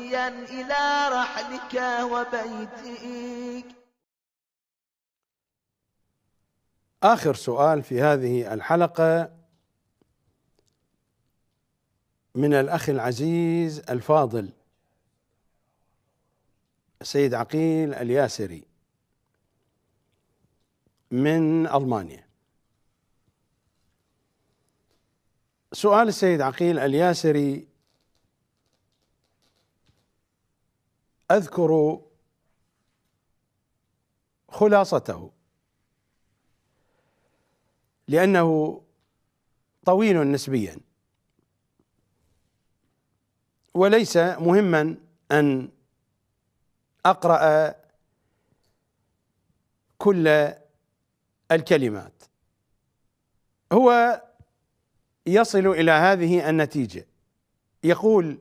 إلى رحلك وبيتك. آخر سؤال في هذه الحلقة. من الأخ العزيز الفاضل السيد عقيل الياسري من ألمانيا. سؤال السيد عقيل الياسري أذكر خلاصته لأنه طويل نسبيا وليس مهما أن أقرأ كل الكلمات. هو يصل إلى هذه النتيجة. يقول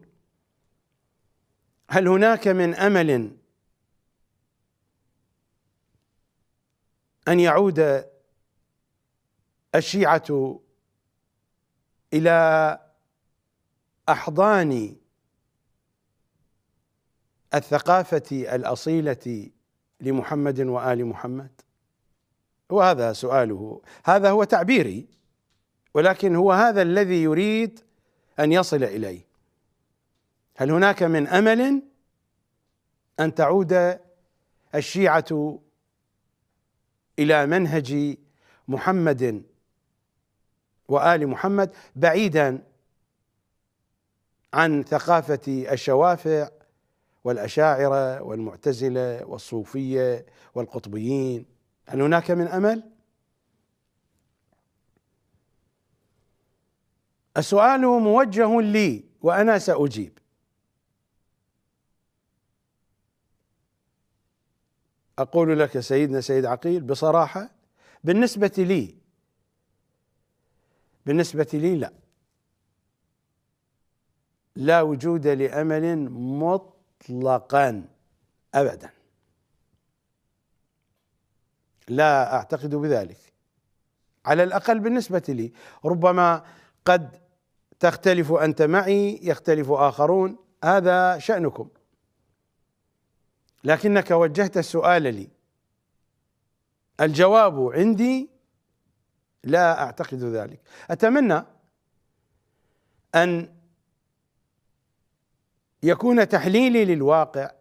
هل هناك من أمل أن يعود الشيعة إلى أحضان الثقافة الأصيلة لمحمد وآل محمد؟ وهذا سؤاله. هذا هو تعبيري ولكن هو هذا الذي يريد أن يصل إليه. هل هناك من أمل أن تعود الشيعة إلى منهج محمد وآل محمد بعيدا عن ثقافة الشوافع والأشاعرة والمعتزلة والصوفية والقطبيين؟ هل هناك من أمل؟ السؤال موجه لي وأنا سأجيب. أقول لك سيدنا سيد عقيل بصراحة بالنسبة لي بالنسبة لي لا. لا وجود لأمل مطلقا أبدا. لا أعتقد بذلك. على الأقل بالنسبة لي ربما قد تختلف أنت معي يختلف آخرون هذا شأنكم. لكنك وجهت السؤال لي. الجواب عندي لا أعتقد ذلك. أتمنى أن يكون تحليلي للواقع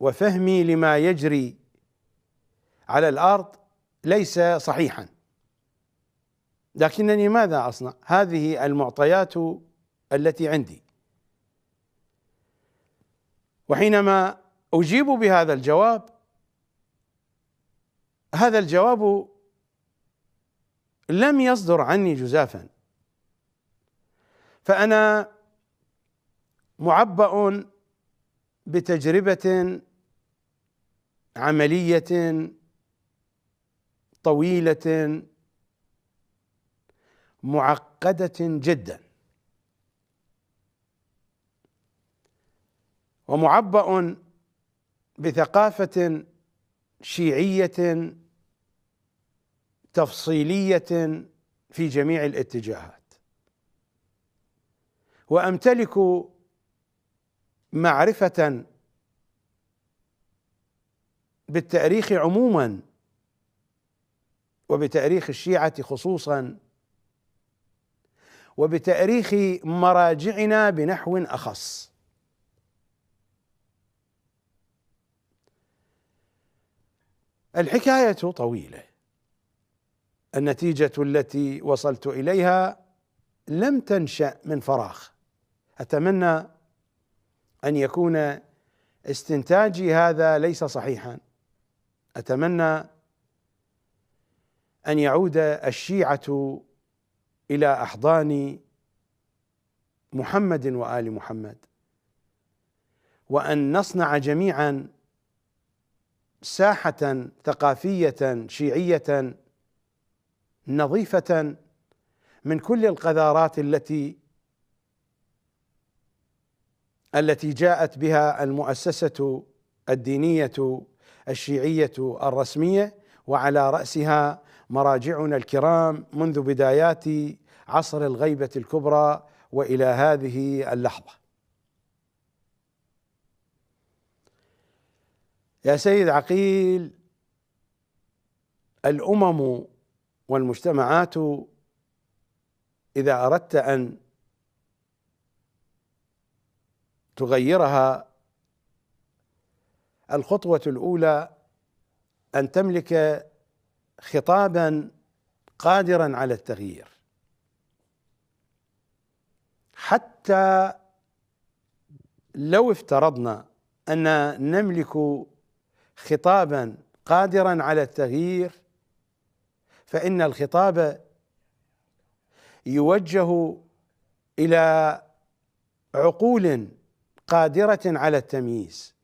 وفهمي لما يجري على الأرض ليس صحيحا. لكنني ماذا أصنع؟ هذه المعطيات التي عندي. وحينما أجيب بهذا الجواب؟ هذا الجواب لم يصدر عني جزافا. فأنا معبأ بتجربة عملية طويلة معقدة جدا. ومعبأ بثقافة شيعية تفصيلية في جميع الاتجاهات. وأمتلك معرفة بالتاريخ عموما وبتاريخ الشيعة خصوصا وبتاريخ مراجعنا بنحو أخص. الحكاية طويلة. النتيجة التي وصلت إليها لم تنشأ من فراغ. أتمنى أن يكون استنتاجي هذا ليس صحيحا. أتمنى أن يعود الشيعة إلى أحضان محمد وآل محمد وأن نصنع جميعا ساحة ثقافية شيعية نظيفة من كل القذارات التي التي جاءت بها المؤسسة الدينية الشيعية الرسمية وعلى رأسها مراجعنا الكرام منذ بدايات عصر الغيبة الكبرى وإلى هذه اللحظة. يا سيد عقيل الأمم والمجتمعات إذا أردت أن تغيرها الخطوة الأولى أن تملك خطابا قادرا على التغيير. حتى لو افترضنا أن نملك خطابا قادرا على التغيير فإن الخطاب يوجه إلى عقول قادرة على التمييز.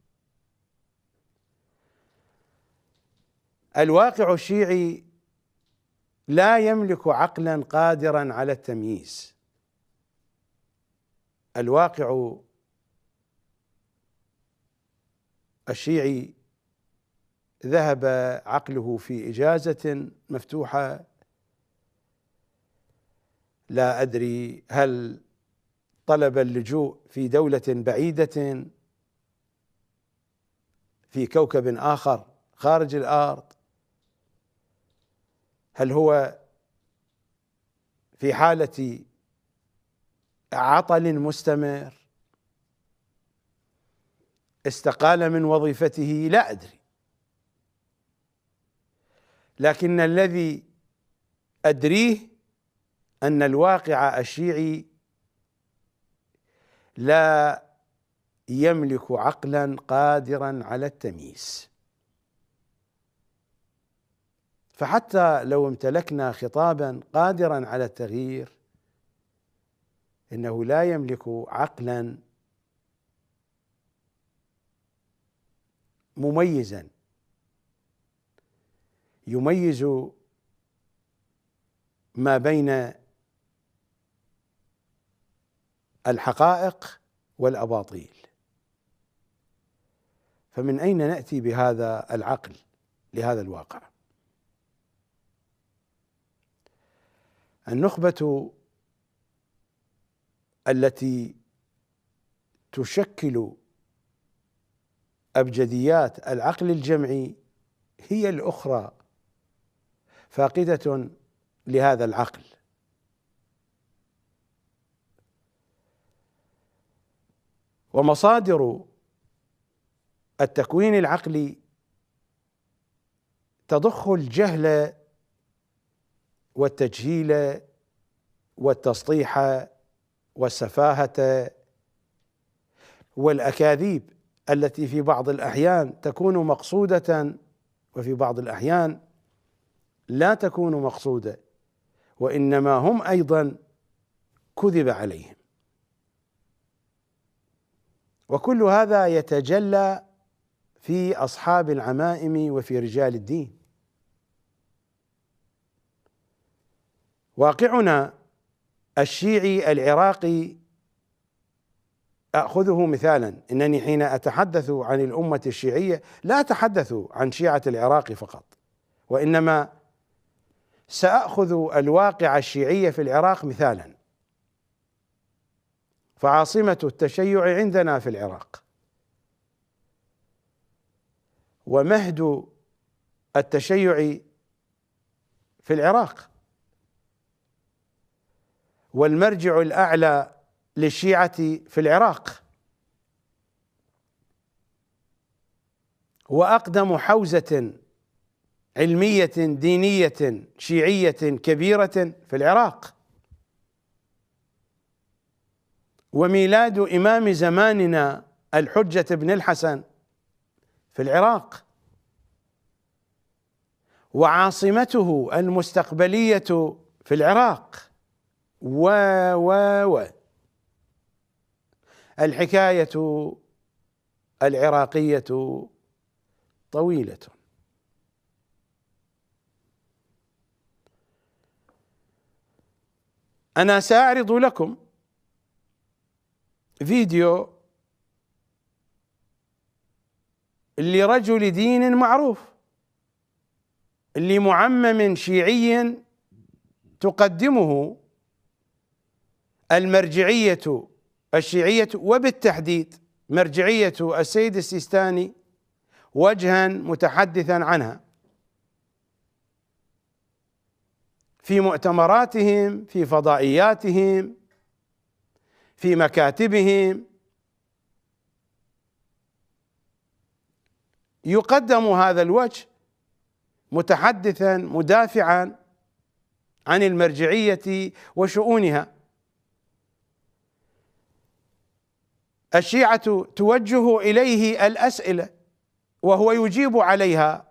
الواقع الشيعي لا يملك عقلا قادرا على التمييز. الواقع الشيعي ذهب عقله في إجازة مفتوحة. لا أدري هل طلب اللجوء في دولة بعيدة في كوكب آخر خارج الأرض. هل هو في حالة عطل مستمر؟ استقال من وظيفته؟ لا أدري. لكن الذي أدريه أن الواقع الشيعي لا يملك عقلا قادرا على التمييز. فحتى لو امتلكنا خطابا قادرا على التغيير إنه لا يملك عقلا مميزا. يميز ما بين الحقائق والأباطيل. فمن أين نأتي بهذا العقل لهذا الواقع؟ النخبة التي تشكل أبجديات العقل الجمعي هي الأخرى فاقدة لهذا العقل. ومصادر التكوين العقلي تضخ الجهل والتجهيل والتسطيح والسفاهة والأكاذيب التي في بعض الأحيان تكون مقصودة وفي بعض الأحيان لا تكون مقصودة وإنما هم أيضا كذب عليهم. وكل هذا يتجلى في أصحاب العمائم وفي رجال الدين. واقعنا الشيعي العراقي أخذه مثالا. إنني حين أتحدث عن الأمة الشيعية لا أتحدث عن شيعة العراق فقط وإنما سأخذ الواقع الشيعي في العراق مثالا. فعاصمة التشيع عندنا في العراق. ومهد التشيع في العراق. والمرجع الأعلى للشيعة في العراق. وأقدم حوزة علمية دينية شيعية كبيرة في العراق. وميلاد إمام زماننا الحجة بن الحسن في العراق. وعاصمته المستقبلية في العراق. و و و. الحكاية العراقية طويلة. أنا سأعرض لكم فيديو لرجل دين معروف لمعمم شيعي تقدمه المرجعية الشيعية وبالتحديد مرجعية السيد السيستاني وجها متحدثا عنها. في مؤتمراتهم في فضائياتهم في مكاتبهم. يقدم هذا الوجه متحدثا مدافعا عن المرجعية وشؤونها. الشيعة توجه إليه الأسئلة وهو يجيب عليها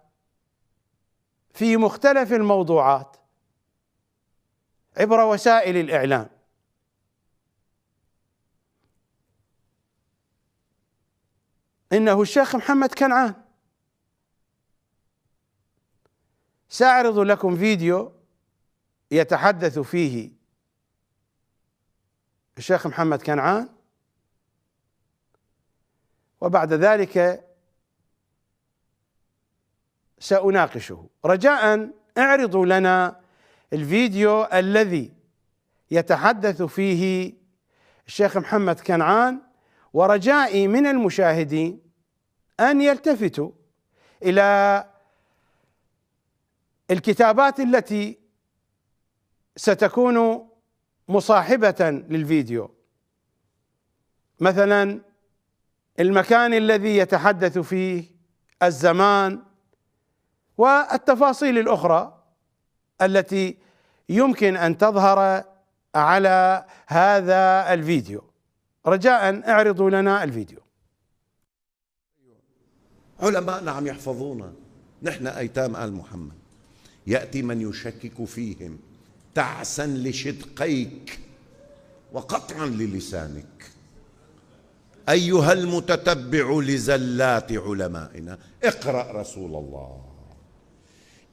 في مختلف الموضوعات. عبر وسائل الإعلام. إنه الشيخ محمد كنعان. سأعرض لكم فيديو يتحدث فيه الشيخ محمد كنعان. وبعد ذلك سأناقشه. رجاء اعرضوا لنا الفيديو الذي يتحدث فيه الشيخ محمد كنعان ورجائي من المشاهدين أن يلتفتوا إلى الكتابات التي ستكون مصاحبة للفيديو. مثلا المكان الذي يتحدث فيه الزمان والتفاصيل الأخرى. التي يمكن أن تظهر على هذا الفيديو. رجاء اعرضوا لنا الفيديو. علماء نعم يحفظون. نحن أيتام آل محمد. يأتي من يشكك فيهم. تعسا لشدقيك وقطعا للسانك. أيها المتتبع لزلات علمائنا اقرأ رسول الله.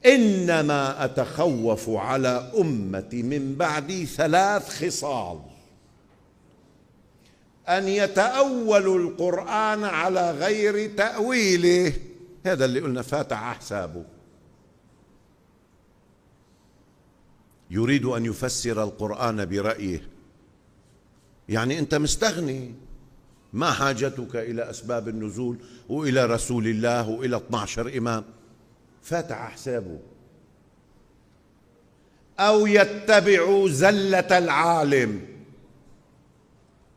إنما أتخوف على أمتي من بعدي ثلاث خصال. أن يتاولوا القرآن على غير تأويله. هذا اللي قلنا فاتح حسابه. يريد أن يفسر القرآن برأيه. يعني أنت مستغني. ما حاجتك إلى أسباب النزول وإلى رسول الله وإلى 12 إمام؟ فاتح حسابه. أو يتبع زلة العالم.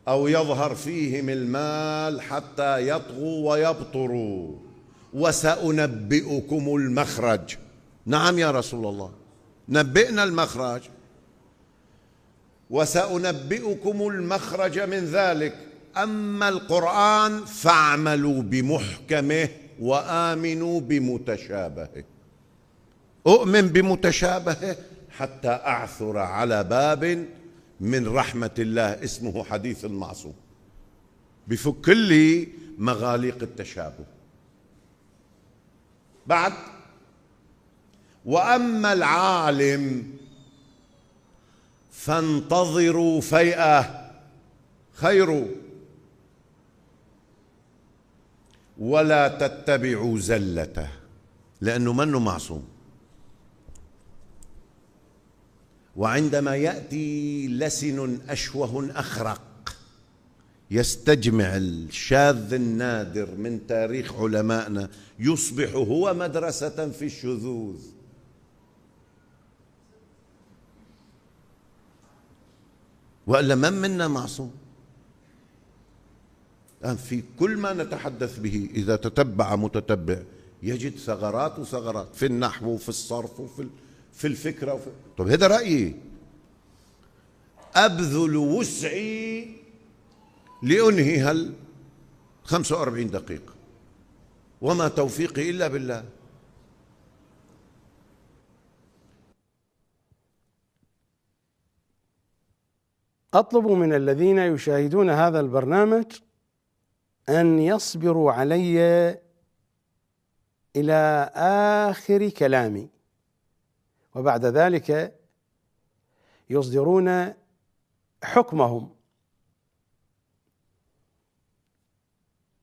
أو يظهر فيهم المال حتى يطغوا ويبطروا. وسأنبئكم المخرج. نعم يا رسول الله. نبئنا المخرج. وسأنبئكم المخرج من ذلك. أما القرآن فاعملوا بمحكمه. وآمنوا بمتشابهه. أؤمن بمتشابهه حتى أعثر على باب من رحمة الله اسمه حديث المعصوم. بفك لي مغاليق التشابه. بعد وأما العالم فانتظروا فيئة. خير. ولا تتبعوا زلته لأنه منه معصوم. وعندما يأتي لسن أشوه أخرق يستجمع الشاذ النادر من تاريخ علمائنا يصبح هو مدرسة في الشذوذ. وإلا من منا معصوم؟ الآن في كل ما نتحدث به إذا تتبع متتبع يجد ثغرات وثغرات في النحو وفي الصرف وفي في الفكرة وفي... طب هذا رأيي. أبذل وسعي لأنهي هال 45 دقيقة. وما توفيقي إلا بالله. أطلب من الذين يشاهدون هذا البرنامج أن يصبروا علي إلى آخر كلامي. وبعد ذلك يصدرون حكمهم.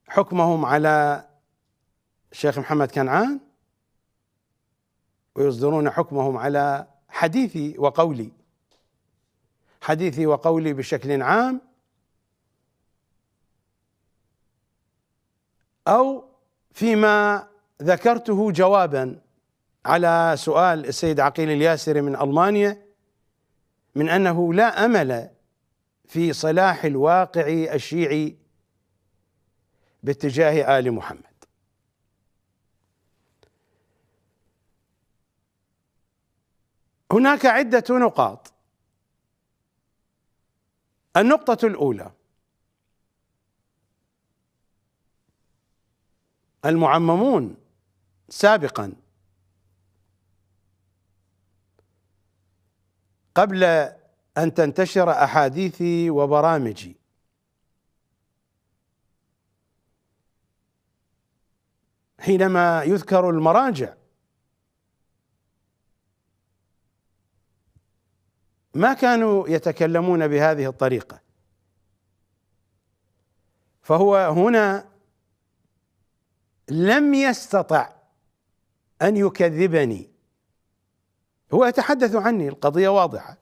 حكمهم على الشيخ محمد كنعان ويصدرون حكمهم على حديثي وقولي. حديثي وقولي بشكل عام أو فيما ذكرته جوابا على سؤال السيد عقيل الياسري من ألمانيا من أنه لا أمل في صلاح الواقع الشيعي باتجاه آل محمد. هناك عدة نقاط. النقطة الأولى المعممون سابقا. قبل أن تنتشر أحاديثي وبرامجي. حينما يذكر المراجع. ما كانوا يتكلمون بهذه الطريقة. فهو هنا لم يستطع أن يكذبني. هو يتحدث عني القضية واضحة.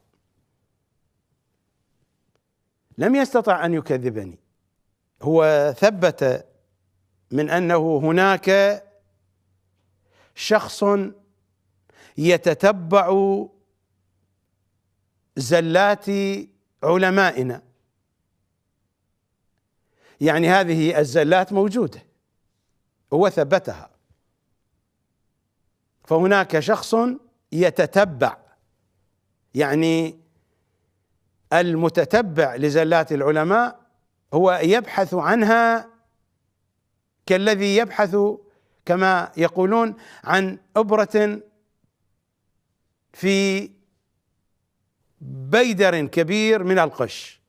لم يستطع أن يكذبني. هو ثبت من أنه هناك شخص يتتبع زلات علمائنا. يعني هذه الزلات موجودة. هو ثبتها. فهناك شخص يتتبع يعني المتتبع لزلات العلماء هو يبحث عنها كالذي يبحث كما يقولون عن أبرة في بيدر كبير من القش.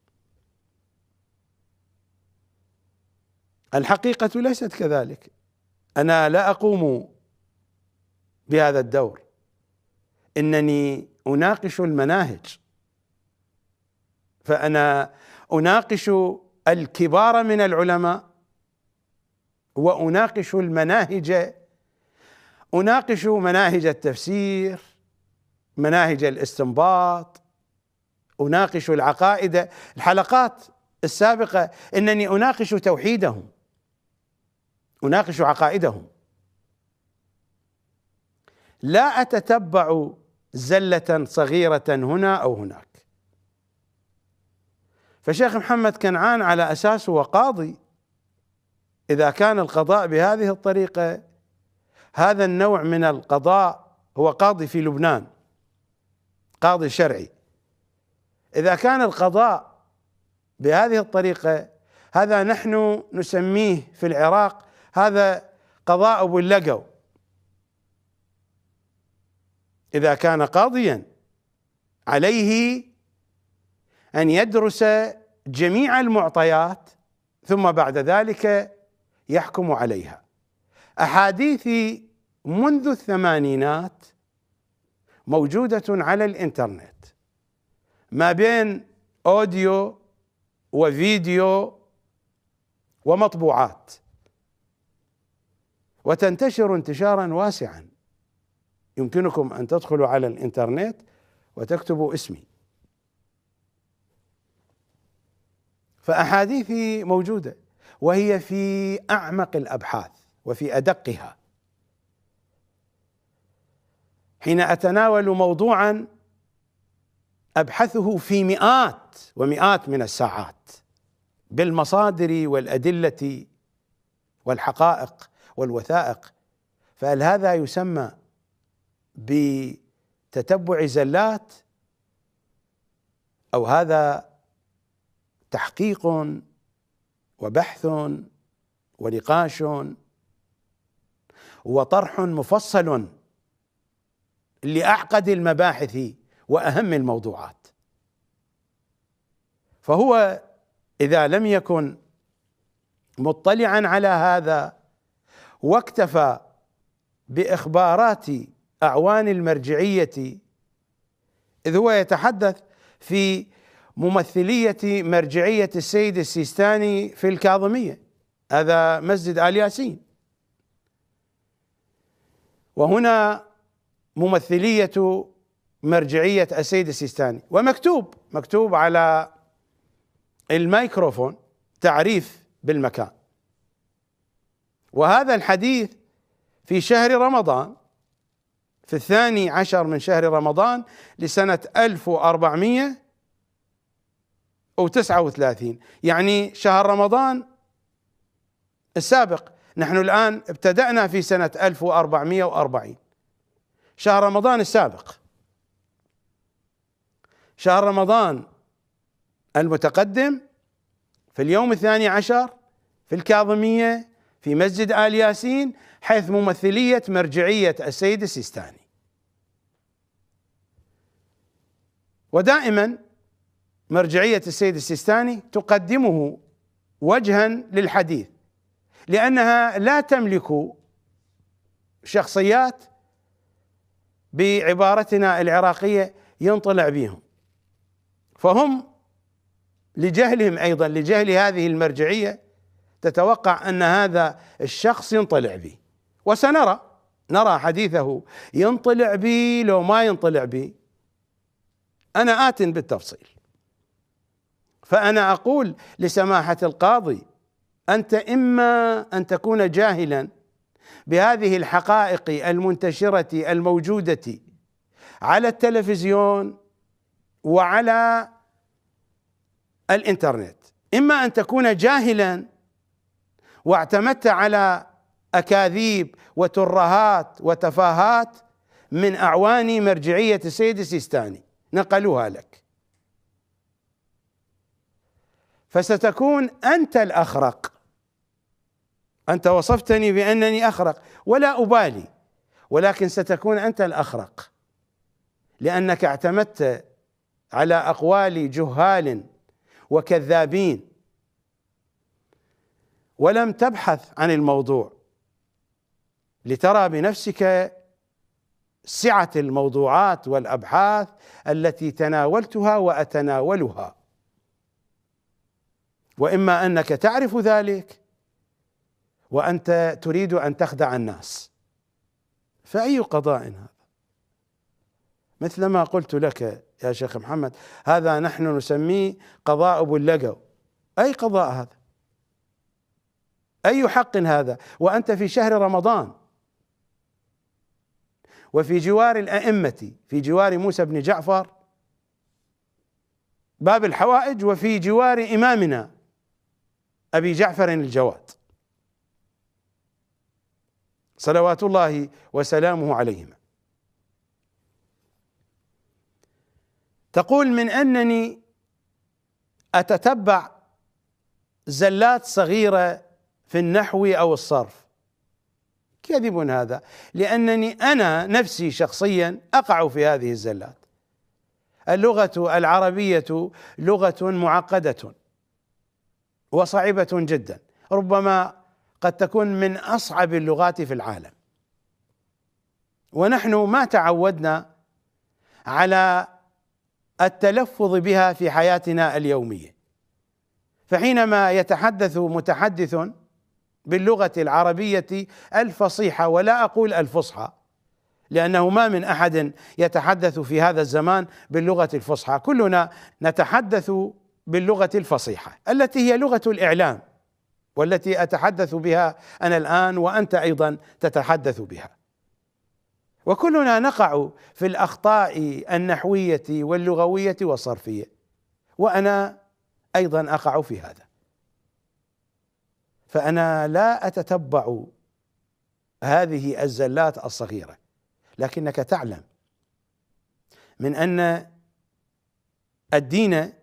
الحقيقة ليست كذلك. أنا لا أقوم بهذا الدور. إنني أناقش المناهج. فأنا أناقش الكبار من العلماء وأناقش المناهج. أناقش مناهج التفسير مناهج الاستنباط أناقش العقائد الحلقات السابقة. إنني أناقش توحيدهم. أناقش عقائدهم. لا أتتبع زلة صغيرة هنا أو هناك. فشيخ محمد كنعان على أساس هو قاضي. إذا كان القضاء بهذه الطريقة هذا النوع من القضاء هو قاضي في لبنان قاضي شرعي. إذا كان القضاء بهذه الطريقة هذا نحن نسميه في العراق هذا قضاء أبو اللقو إذا كان قاضيا عليه أن يدرس جميع المعطيات ثم بعد ذلك يحكم عليها. احاديثي منذ الثمانينات موجودة على الإنترنت. ما بين أوديو وفيديو ومطبوعات. وتنتشر انتشارا واسعا. يمكنكم أن تدخلوا على الإنترنت وتكتبوا اسمي. فأحاديثي موجودة وهي في أعمق الأبحاث وفي أدقها. حين أتناول موضوعا أبحثه في مئات ومئات من الساعات بالمصادر والأدلة والحقائق. والوثائق. فهل هذا يسمى بتتبع زلات؟ أو هذا تحقيق وبحث ونقاش وطرح مفصل لأعقد المباحث وأهم الموضوعات. فهو إذا لم يكن مطلعا على هذا واكتفى بإخبارات أعوان المرجعية إذ هو يتحدث في ممثلية مرجعية السيد السيستاني في الكاظمية هذا مسجد آل ياسين. وهنا ممثلية مرجعية السيد السيستاني ومكتوب مكتوب على الميكروفون تعريف بالمكان. وهذا الحديث في شهر رمضان في الثاني عشر من شهر رمضان لسنة 1439 يعني شهر رمضان السابق. نحن الآن ابتدأنا في سنة 1440 شهر رمضان السابق. شهر رمضان المتقدم في اليوم الثاني عشر في الكاظمية في مسجد آل ياسين حيث ممثلية مرجعية السيد السيستاني. ودائما مرجعية السيد السيستاني تقدمه وجها للحديث لأنها لا تملك شخصيات بعبارتنا العراقية ينطلع بهم. فهم لجهلهم أيضا لجهل هذه المرجعية تتوقع أن هذا الشخص ينطلع به وسنرى نرى حديثه ينطلع بي لو ما ينطلع بي. أنا آت بالتفصيل. فأنا أقول لسماحة القاضي أنت إما أن تكون جاهلا بهذه الحقائق المنتشرة الموجودة على التلفزيون وعلى الإنترنت إما أن تكون جاهلا واعتمدت على أكاذيب وترهات وتفاهات من اعوان مرجعية السيد السيستاني. نقلوها لك. فستكون أنت الأخرق. أنت وصفتني بأنني أخرق. ولا أبالي. ولكن ستكون أنت الأخرق. لأنك اعتمدت على أقوال جهال وكذابين. ولم تبحث عن الموضوع. لترى بنفسك سعة الموضوعات والأبحاث التي تناولتها وأتناولها. وإما أنك تعرف ذلك وأنت تريد أن تخدع الناس. فأي قضاء هذا؟ مثلما قلت لك يا شيخ محمد هذا نحن نسميه قضاء ابو اللقو أي قضاء هذا؟ أي حق هذا؟ وأنت في شهر رمضان. وفي جوار الأئمة في جوار موسى بن جعفر باب الحوائج وفي جوار إمامنا أبي جعفر الجواد. صلوات الله وسلامه عليهما. تقول من أنني أتتبع زلات صغيرة في النحو أو الصرف. كذب هذا. لأنني أنا نفسي شخصيا أقع في هذه الزلات. اللغة العربية لغة معقدة وصعبة جدا. ربما قد تكون من أصعب اللغات في العالم. ونحن ما تعودنا على التلفظ بها في حياتنا اليومية. فحينما يتحدث متحدث باللغة العربية الفصيحة ولا أقول الفصحى لأنه ما من أحد يتحدث في هذا الزمان باللغة الفصحى. كلنا نتحدث باللغة الفصيحة التي هي لغة الإعلام والتي أتحدث بها أنا الآن وأنت أيضا تتحدث بها. وكلنا نقع في الأخطاء النحوية واللغوية والصرفية وأنا أيضا أقع في هذا. فأنا لا أتتبع هذه الزلات الصغيرة لكنك تعلم من أن الدين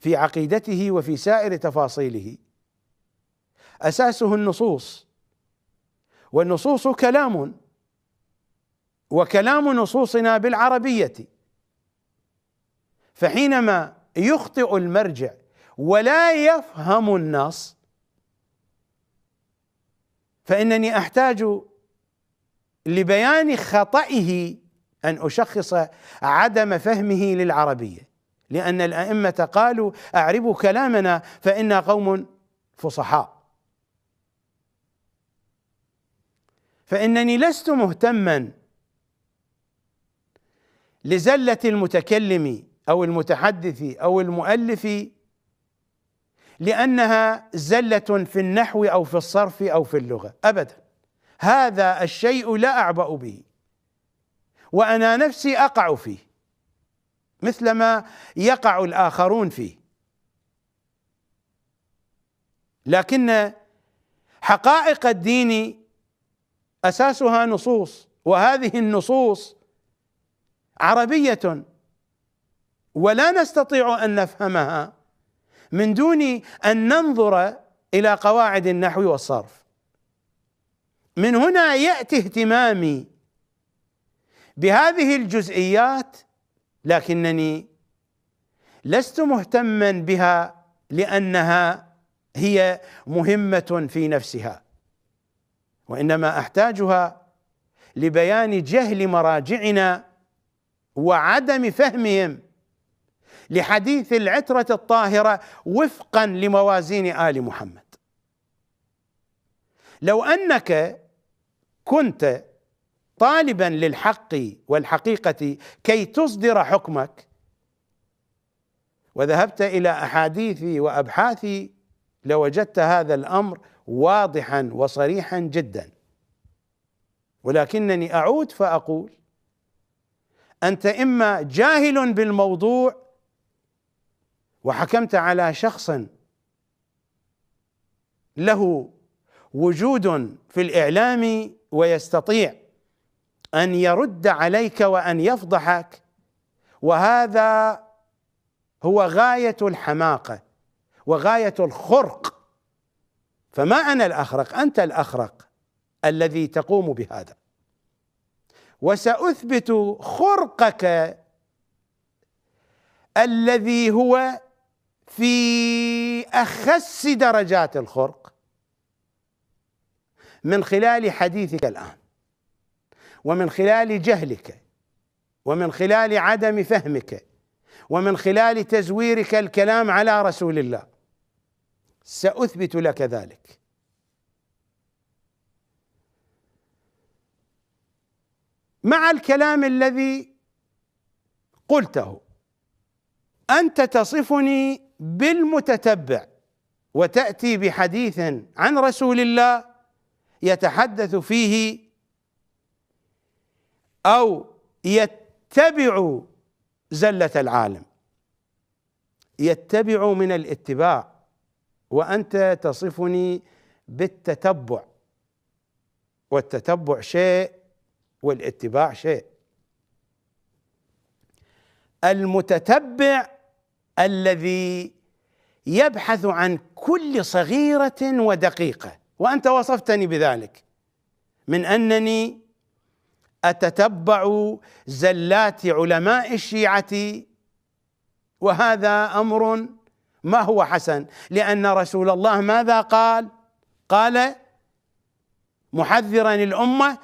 في عقيدته وفي سائر تفاصيله أساسه النصوص والنصوص كلام وكلام نصوصنا بالعربية. فحينما يخطئ المرجع ولا يفهم النص فإنني أحتاج لبيان خطئه أن أشخص عدم فهمه للعربية. لأن الأئمة قالوا أعربوا كلامنا فانا قوم فصحاء. فإنني لست مهتما لزلة المتكلم أو المتحدث أو المؤلف لأنها زلة في النحو أو في الصرف أو في اللغة. ابدا. هذا الشيء لا أعبأ به. وأنا نفسي أقع فيه. مثلما يقع الآخرون فيه. لكن حقائق الدين أساسها نصوص. وهذه النصوص عربية. ولا نستطيع أن نفهمها. من دون أن ننظر إلى قواعد النحو والصرف. من هنا يأتي اهتمامي بهذه الجزئيات لكنني لست مهتما بها لأنها هي مهمة في نفسها وإنما أحتاجها لبيان جهل مراجعنا وعدم فهمهم لحديث العترة الطاهرة وفقا لموازين آل محمد. لو أنك كنت طالبا للحق والحقيقة كي تصدر حكمك وذهبت إلى أحاديثي وأبحاثي لوجدت هذا الأمر واضحا وصريحا جدا. ولكنني أعود فأقول أنت إما جاهل بالموضوع وحكمت على شخص له وجود في الإعلام ويستطيع أن يرد عليك وأن يفضحك وهذا هو غاية الحماقة وغاية الخرق. فما أنا الأخرق؟ أنت الأخرق الذي تقوم بهذا. وسأثبت خرقك الذي هو في أخس درجات الخرق من خلال حديثك الآن ومن خلال جهلك ومن خلال عدم فهمك ومن خلال تزويرك الكلام على رسول الله. سأثبت لك ذلك. مع الكلام الذي قلته أنت تصفني بالمتتبع وتأتي بحديث عن رسول الله يتحدث فيه أو يتبع زلة العالم. يتبع من الاتباع وأنت تصفني بالتتبع. والتتبع شيء والاتباع شيء. المتتبع الذي يبحث عن كل صغيرة ودقيقة. وأنت وصفتني بذلك من أنني أتتبع زلات علماء الشيعة وهذا أمر ما هو حسن لأن رسول الله ماذا قال؟ قال محذرا الأمة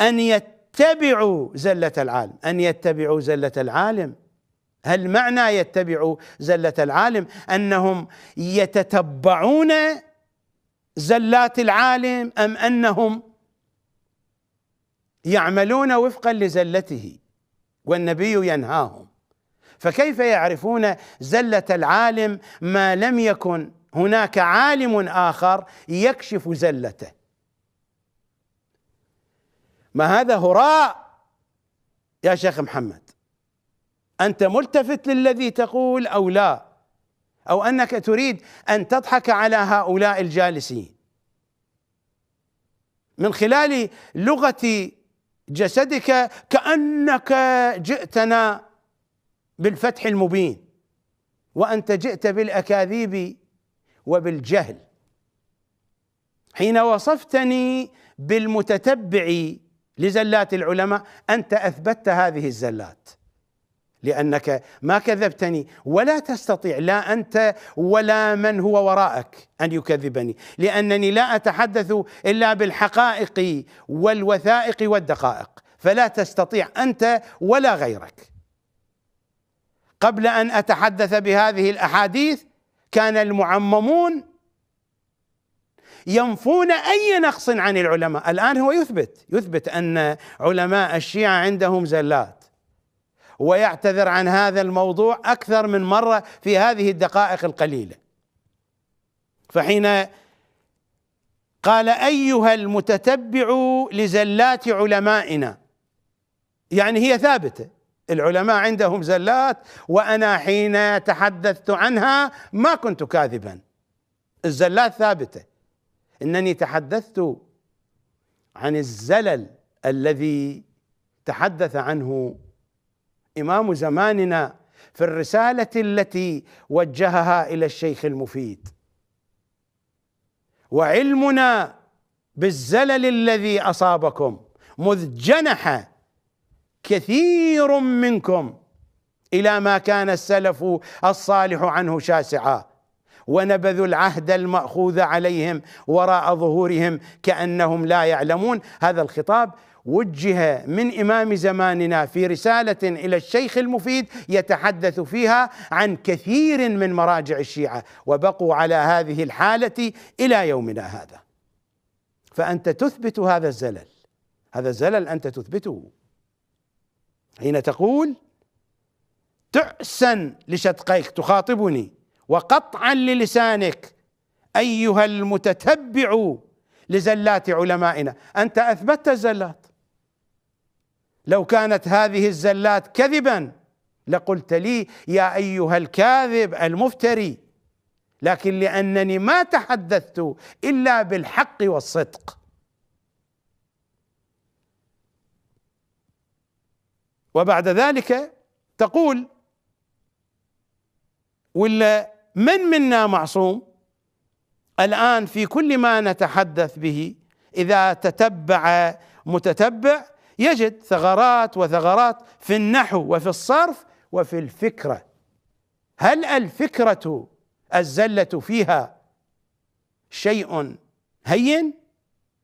أن يتبعوا زلة العالم أن يتبعوا زلة العالم. هل معنى يتبعوا زلة العالم؟ أنهم يتتبعون زلات العالم أم أنهم يعملون وفقا لزلته والنبي ينهاهم؟ فكيف يعرفون زلة العالم ما لم يكن هناك عالم آخر يكشف زلته؟ ما هذا هراء يا شيخ محمد. أنت ملتفت للذي تقول أو لا أو أنك تريد أن تضحك على هؤلاء الجالسين. من خلال لغة جسدك كأنك جئتنا بالفتح المبين وأنت جئت بالأكاذيب وبالجهل. حين وصفتني بالمتتبع لزلات العلماء أنت أثبتت هذه الزلات. لأنك ما كذبتني ولا تستطيع لا أنت ولا من هو وراءك أن يكذبني لأنني لا أتحدث إلا بالحقائق والوثائق والدقائق فلا تستطيع أنت ولا غيرك. قبل أن أتحدث بهذه الأحاديث كان المعممون ينفون أي نقص عن العلماء. الآن هو يثبت يثبت أن علماء الشيعة عندهم زلات. ويعتذر عن هذا الموضوع أكثر من مرة في هذه الدقائق القليلة. فحين قال أيها المتتبع لزلات علمائنا يعني هي ثابتة العلماء عندهم زلات وأنا حين تحدثت عنها ما كنت كاذبا. الزلات ثابتة. إنني تحدثت عن الزلل الذي تحدث عنه إمام زماننا في الرسالة التي وجهها إلى الشيخ المفيد. وعلمنا بالزلل الذي أصابكم مذ جنح كثير منكم إلى ما كان السلف الصالح عنه شاسعا. ونبذوا العهد المأخوذ عليهم وراء ظهورهم كأنهم لا يعلمون. هذا الخطاب وجه من إمام زماننا في رسالة إلى الشيخ المفيد يتحدث فيها عن كثير من مراجع الشيعة وبقوا على هذه الحالة إلى يومنا هذا. فأنت تثبت هذا الزلل. هذا الزلل أنت تثبته. حين تقول تعسا لشدقيك تخاطبني وقطعا للسانك أيها المتتبع لزلات علمائنا. أنت أثبتت الزلات. لو كانت هذه الزلات كذبا لقلت لي يا أيها الكاذب المفتري. لكن لأنني ما تحدثت إلا بالحق والصدق. وبعد ذلك تقول ولا من منا معصوم؟ الآن في كل ما نتحدث به إذا تتبع متتبع يجد ثغرات وثغرات في النحو وفي الصرف وفي الفكرة. هل الفكرة الزلة فيها شيء هين؟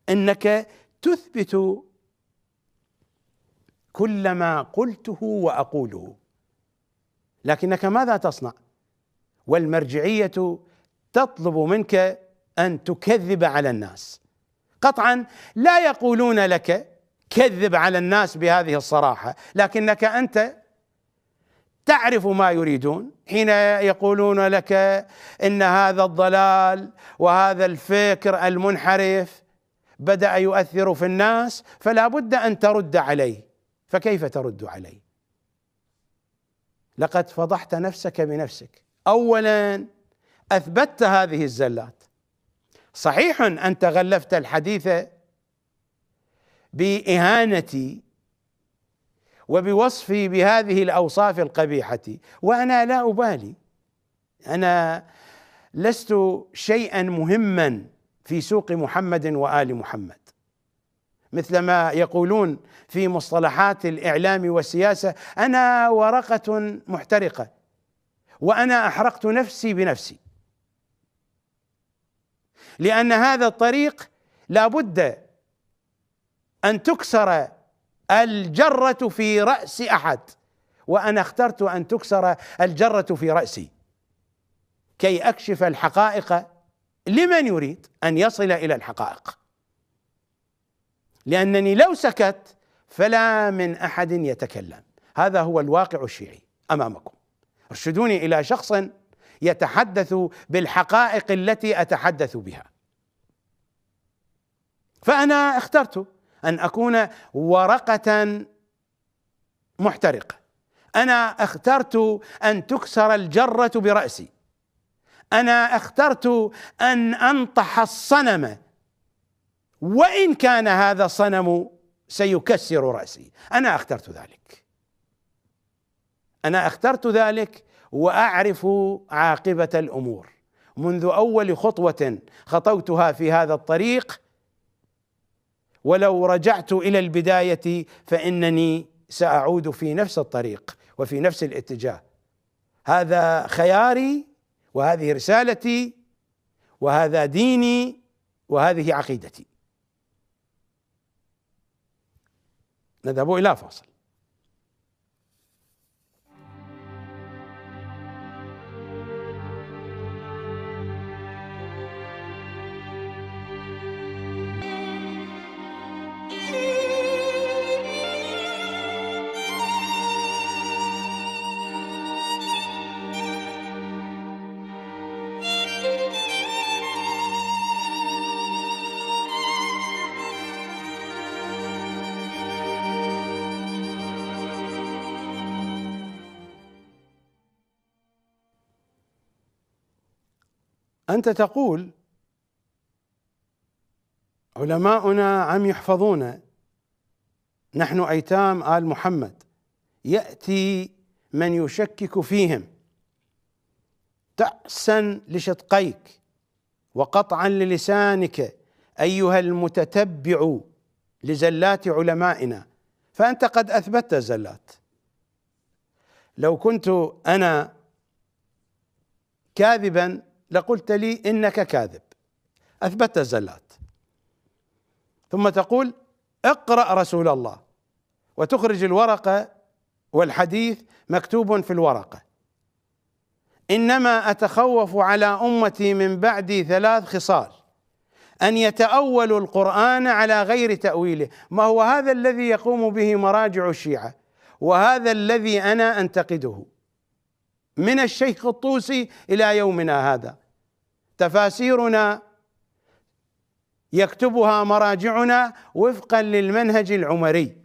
إنك تثبت كل ما قلته وأقوله. لكنك ماذا تصنع؟ والمرجعية تطلب منك أن تكذب على الناس. قطعا لا يقولون لك كذب على الناس بهذه الصراحة. لكنك أنت تعرف ما يريدون. حين يقولون لك إن هذا الضلال وهذا الفكر المنحرف بدأ يؤثر في الناس فلا بد أن ترد عليه. فكيف ترد عليه؟ لقد فضحت نفسك بنفسك. اولا أثبتت هذه الزلات. صحيح انت غلفت الحديث بإهانتي وبوصفي بهذه الأوصاف القبيحة وأنا لا أبالي. أنا لست شيئا مهما في سوق محمد وآل محمد. مثلما يقولون في مصطلحات الإعلام والسياسة أنا ورقة محترقة وأنا أحرقت نفسي بنفسي. لأن هذا الطريق لا بد أن تكسر الجرة في رأس أحد. وأنا اخترت أن تكسر الجرة في رأسي. كي أكشف الحقائق لمن يريد أن يصل إلى الحقائق. لأنني لو سكت فلا من أحد يتكلم. هذا هو الواقع الشيعي أمامكم. ارشدوني إلى شخص يتحدث بالحقائق التي أتحدث بها. فأنا اخترت أن أكون ورقة محترقة. أنا اخترت أن تكسر الجرة برأسي. أنا اخترت أن أنطح الصنم. وإن كان هذا الصنم سيكسر رأسي. أنا اخترت ذلك. أنا اخترت ذلك وأعرف عاقبة الأمور. منذ أول خطوة خطوتها في هذا الطريق ولو رجعت إلى البداية فإنني سأعود في نفس الطريق وفي نفس الاتجاه. هذا خياري وهذه رسالتي وهذا ديني وهذه عقيدتي. نذهب إلى فاصل. أنت تقول علماؤنا عم يحفظون. نحن أيتام آل محمد. يأتي من يشكك فيهم. تأسا لشدقيك وقطعا للسانك أيها المتتبع لزلات علمائنا. فأنت قد أثبتت الزلات لو كنت أنا كاذبا لقلت لي إنك كاذب. اثبتت الزلات. ثم تقول اقرأ رسول الله وتخرج الورقه والحديث مكتوب في الورقه إنما أتخوف على أمتي من بعدي ثلاث خصال. أن يتأولوا القرآن على غير تأويله. ما هو هذا الذي يقوم به مراجع الشيعة؟ وهذا الذي أنا أنتقده. من الشيخ الطوسي إلى يومنا هذا. تفاسيرنا يكتبها مراجعنا وفقا للمنهج العمري.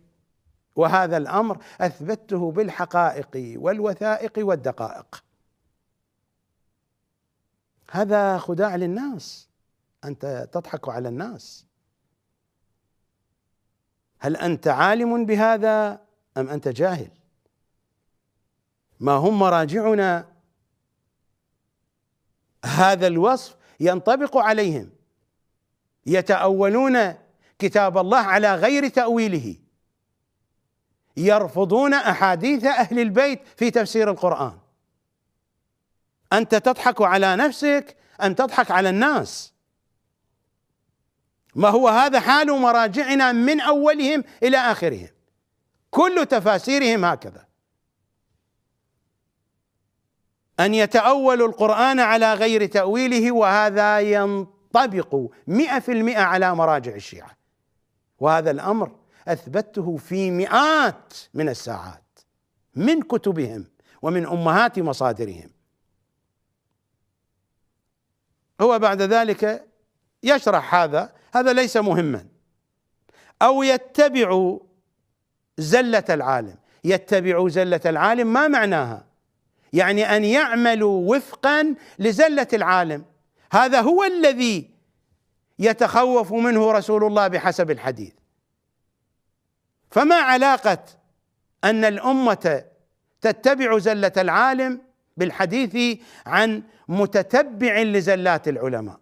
وهذا الأمر أثبته بالحقائق والوثائق والدقائق. هذا خداع للناس. أنت تضحك على الناس. هل أنت عالم بهذا أم أنت جاهل؟ ما هم مراجعنا هذا الوصف ينطبق عليهم. يتأولون كتاب الله على غير تأويله. يرفضون أحاديث أهل البيت في تفسير القرآن. أنت تضحك على نفسك ام تضحك على الناس. ما هو هذا حال مراجعنا من أولهم إلى آخرهم. كل تفاسيرهم هكذا. أن يتأولوا القرآن على غير تأويله وهذا ينطبق مئة في المئة على مراجع الشيعة. وهذا الأمر أثبته في مئات من الساعات من كتبهم ومن أمهات مصادرهم. هو بعد ذلك يشرح هذا هذا ليس مهما. أو يتبع زلة العالم يتبع زلة العالم ما معناها؟ يعني أن يعملوا وفقا لزلة العالم. هذا هو الذي يتخوف منه رسول الله بحسب الحديث. فما علاقة أن الأمة تتبع زلة العالم بالحديث عن متتبع لزلات العلماء؟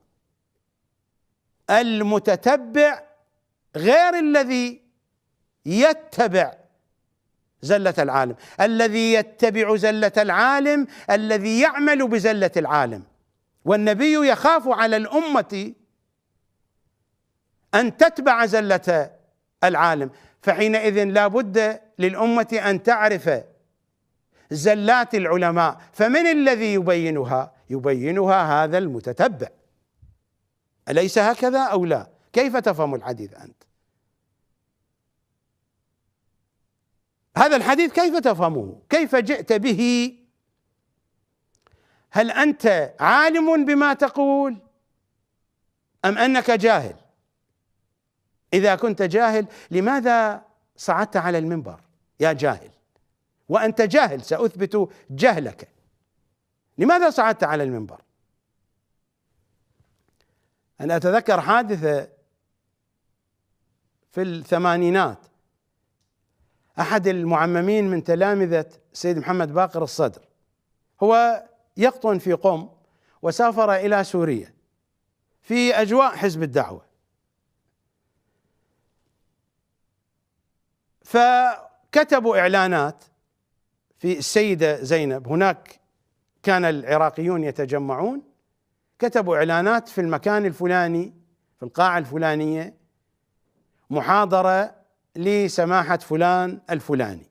المتتبع غير الذي يتبع زلة العالم. الذي يتبع زلة العالم الذي يعمل بزلة العالم. والنبي يخاف على الأمة أن تتبع زلة العالم. فحينئذ لا بد للأمة أن تعرف زلات العلماء. فمن الذي يبينها؟ يبينها هذا المتتبع. أليس هكذا أو لا؟ كيف تفهم الحديث أنت؟ هذا الحديث كيف تفهمه؟ كيف جئت به؟ هل أنت عالم بما تقول؟ أم أنك جاهل؟ إذا كنت جاهل لماذا صعدت على المنبر؟ يا جاهل وأنت جاهل سأثبت جهلك. لماذا صعدت على المنبر؟ أنا أتذكر حادثة في الثمانينات. أحد المعممين من تلامذة سيد محمد باقر الصدر. هو يقطن في قم وسافر إلى سوريا في أجواء حزب الدعوة. فكتبوا إعلانات في السيدة زينب. هناك كان العراقيون يتجمعون. كتبوا إعلانات في المكان الفلاني في القاعة الفلانية محاضرة لسماحة فلان الفلاني.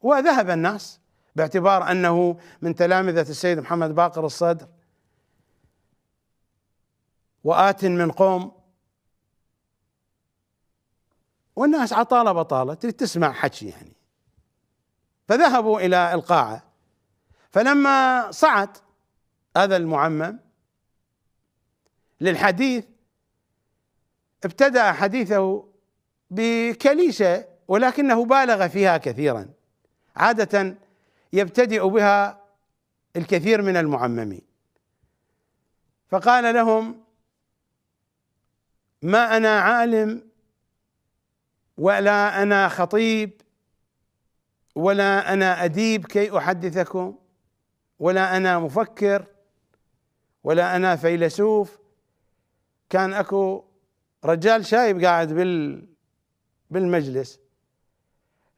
وذهب الناس باعتبار أنه من تلامذة السيد محمد باقر الصدر. وآت من قوم. والناس عطالة بطالة تريد تسمع حكي يعني. فذهبوا إلى القاعة. فلما صعد هذا المعمم للحديث ابتدأ حديثه بكليشة ولكنه بالغ فيها كثيرا. عادة يبتدئ بها الكثير من المعممين. فقال لهم ما أنا عالم ولا أنا خطيب ولا أنا أديب كي أحدثكم ولا أنا مفكر ولا أنا فيلسوف. كان أكو رجال شايب قاعد بال بالمجلس.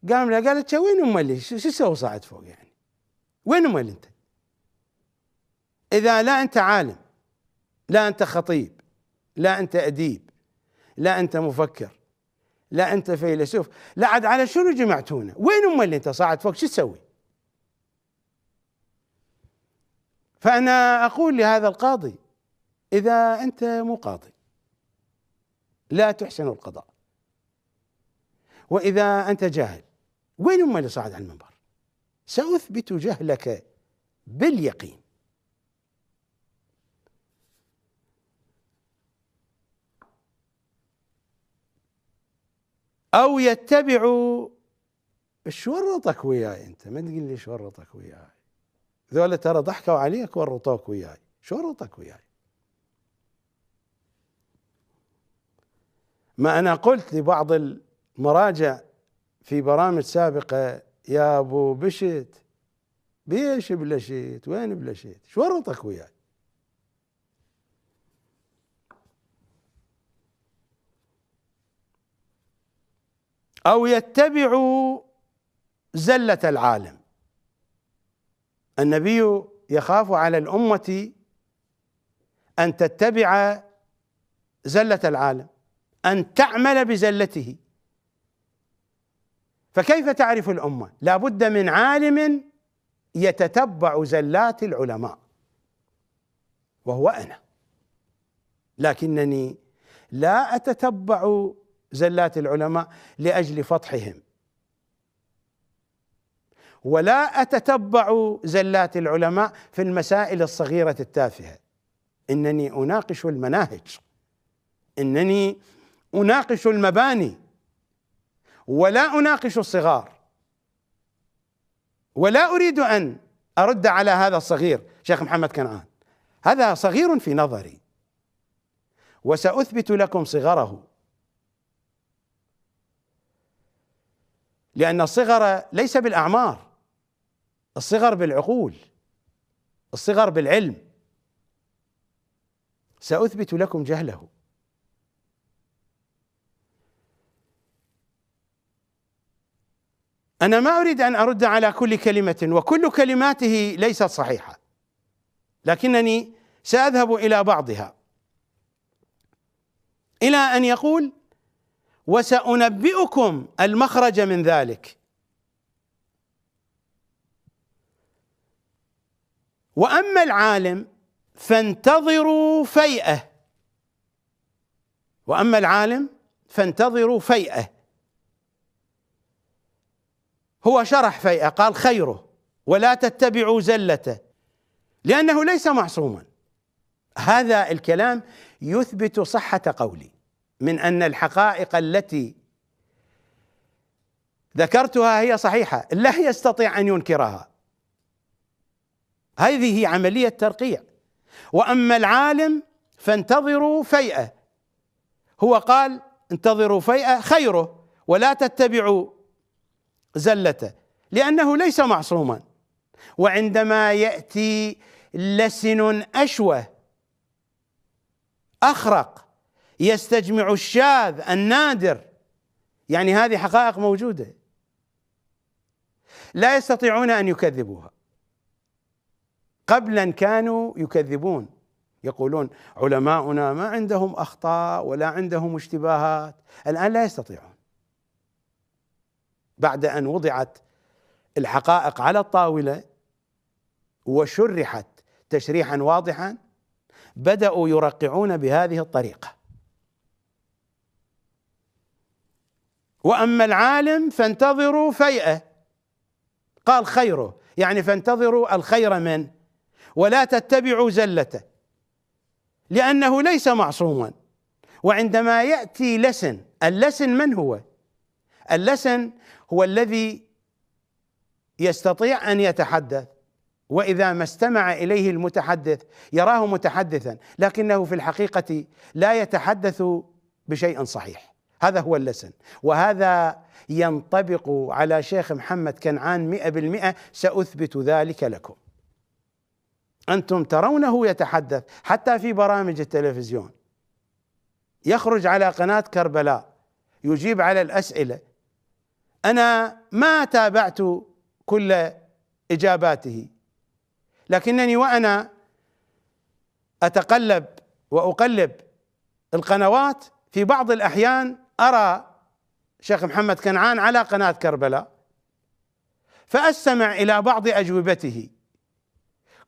قام له قالت وين ام اللي شو تسوي صاعد فوق يعني؟ وين ام أنت؟ إذا لا أنت عالم لا أنت خطيب لا أنت أديب لا أنت مفكر لا أنت فيلسوف لا عاد على شنو جمعتونا؟ وين ام اللي أنت صاعد فوق؟ شو تسوي؟ فأنا أقول لهذا القاضي إذا أنت مو قاضي لا تحسن القضاء. وإذا أنت جاهل وين أم اللي صعد على المنبر؟ سأثبت جهلك باليقين. أو يتبعوا إيش ورطك وياي أنت ما تقول لي إيش ورطك وياي. ذولا ترى ضحكوا عليك ورطوك وياي شو ورطك وياي. ما أنا قلت لبعض المراجع في برامج سابقة يا أبو بشت بيش بلشيت وين بلشيت شو ورطك وياي؟ أو يتبعوا زلة العالم. النبي يخاف على الأمة أن تتبع زلة العالم أن تعمل بزلته. فكيف تعرف الأمة؟ لا بد من عالم يتتبع زلات العلماء. وهو أنا. لكنني لا أتتبع زلات العلماء لأجل فضحهم. ولا أتتبع زلات العلماء في المسائل الصغيرة التافهة. إنني أناقش المناهج. إنني أناقش المباني. ولا أناقش الصغار. ولا أريد أن أرد على هذا الصغير شيخ محمد كنعان. هذا صغير في نظري. وسأثبت لكم صغره. لأن الصغر ليس بالأعمار الصغر بالعقول الصغر بالعلم. سأثبت لكم جهله. أنا ما أريد أن أرد على كل كلمة وكل كلماته ليست صحيحة لكنني سأذهب إلى بعضها. إلى أن يقول وسأنبئكم المخرج من ذلك. وأما العالم فانتظروا فيئة. وأما العالم فانتظروا فيئة. هو شرح فيئة قال خيره ولا تتبعوا زلته لأنه ليس معصوما. هذا الكلام يثبت صحة قولي من أن الحقائق التي ذكرتها هي صحيحة لا يستطيع أن ينكرها. هذه عملية ترقيع. وأما العالم فانتظروا فيئة. هو قال انتظروا فيئة خيره ولا تتبعوا زلته لأنه ليس معصوما. وعندما يأتي لسن أشوه أخرق يستجمع الشاذ النادر. يعني هذه حقائق موجودة. لا يستطيعون أن يكذبوها. قبلا كانوا يكذبون. يقولون علماؤنا ما عندهم أخطاء ولا عندهم اشتباهات. الآن لا يستطيعون. بعد أن وضعت الحقائق على الطاولة وشرحت تشريحا واضحا بدأوا يرقعون بهذه الطريقة. وأما العالم فانتظروا فيئة. قال خيره يعني فانتظروا الخير منه ولا تتبعوا زلته لأنه ليس معصوما. وعندما يأتي لسن اللسن من هو؟ اللسن هو الذي يستطيع أن يتحدث وإذا ما استمع إليه المتحدث يراه متحدثا لكنه في الحقيقة لا يتحدث بشيء صحيح. هذا هو اللسن. وهذا ينطبق على شيخ محمد كنعان مئة بالمئة سأثبت ذلك لكم. أنتم ترونه يتحدث حتى في برامج التلفزيون. يخرج على قناة كربلاء يجيب على الأسئلة أنا ما تابعت كل إجاباته لكنني وأنا أتقلب وأقلب القنوات في بعض الأحيان أرى شيخ محمد كنعان على قناة كربلاء فأستمع إلى بعض أجوبته.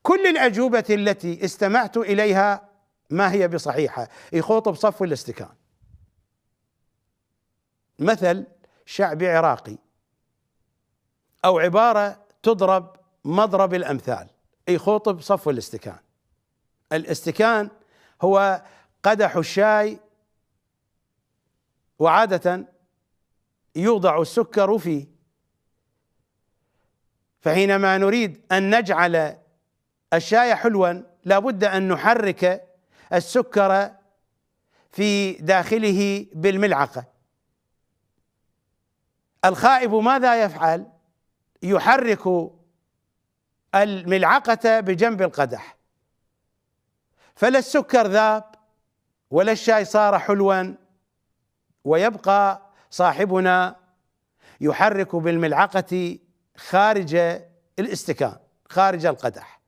كل الأجوبة التي استمعت إليها ما هي بصحيحة؟ يخوط بصف الاستكان. مثل شعبي عراقي أو عبارة تضرب مضرب الأمثال. يخوط بصف الاستكان. الاستكان هو قدح الشاي وعادة يوضع السكر فيه. فحينما نريد أن نجعل الشاي حلوا لابد أن نحرك السكر في داخله بالملعقة. الخائب ماذا يفعل؟ يحرك الملعقة بجنب القدح. فلا السكر ذاب ولا الشاي صار حلوا ويبقى صاحبنا يحرك بالملعقة خارج الاستكان خارج القدح.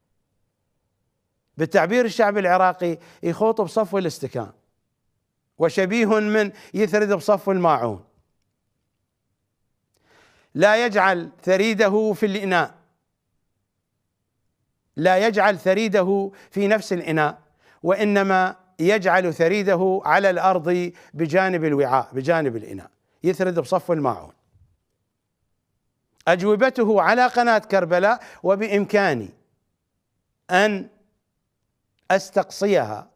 بالتعبير الشعبي العراقي يخوط بصفو الاستكان وشبيه من يثرد بصف الماعون. لا يجعل ثريده في الإناء. لا يجعل ثريده في نفس الإناء وإنما يجعل ثريده على الأرض بجانب الوعاء بجانب الإناء. يثرد بصف الماعون. أجوبته على قناة كربلاء وبإمكاني أن أستقصيها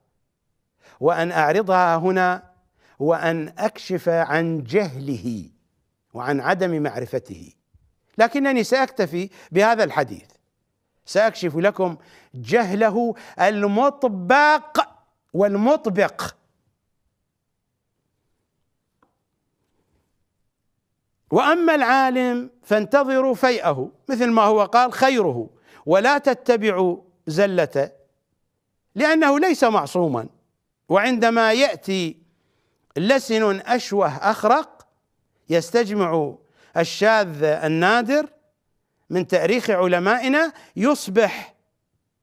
وأن أعرضها هنا وأن أكشف عن جهله. وعن عدم معرفته. لكنني سأكتفي بهذا الحديث. سأكشف لكم جهله المطبق والمطبق. وأما العالم فانتظروا فيئه مثل ما هو قال خيره. ولا تتبعوا زلته لأنه ليس معصوما. وعندما يأتي لسن أشوه أخرق يستجمع الشاذ النادر من تأريخ علمائنا يصبح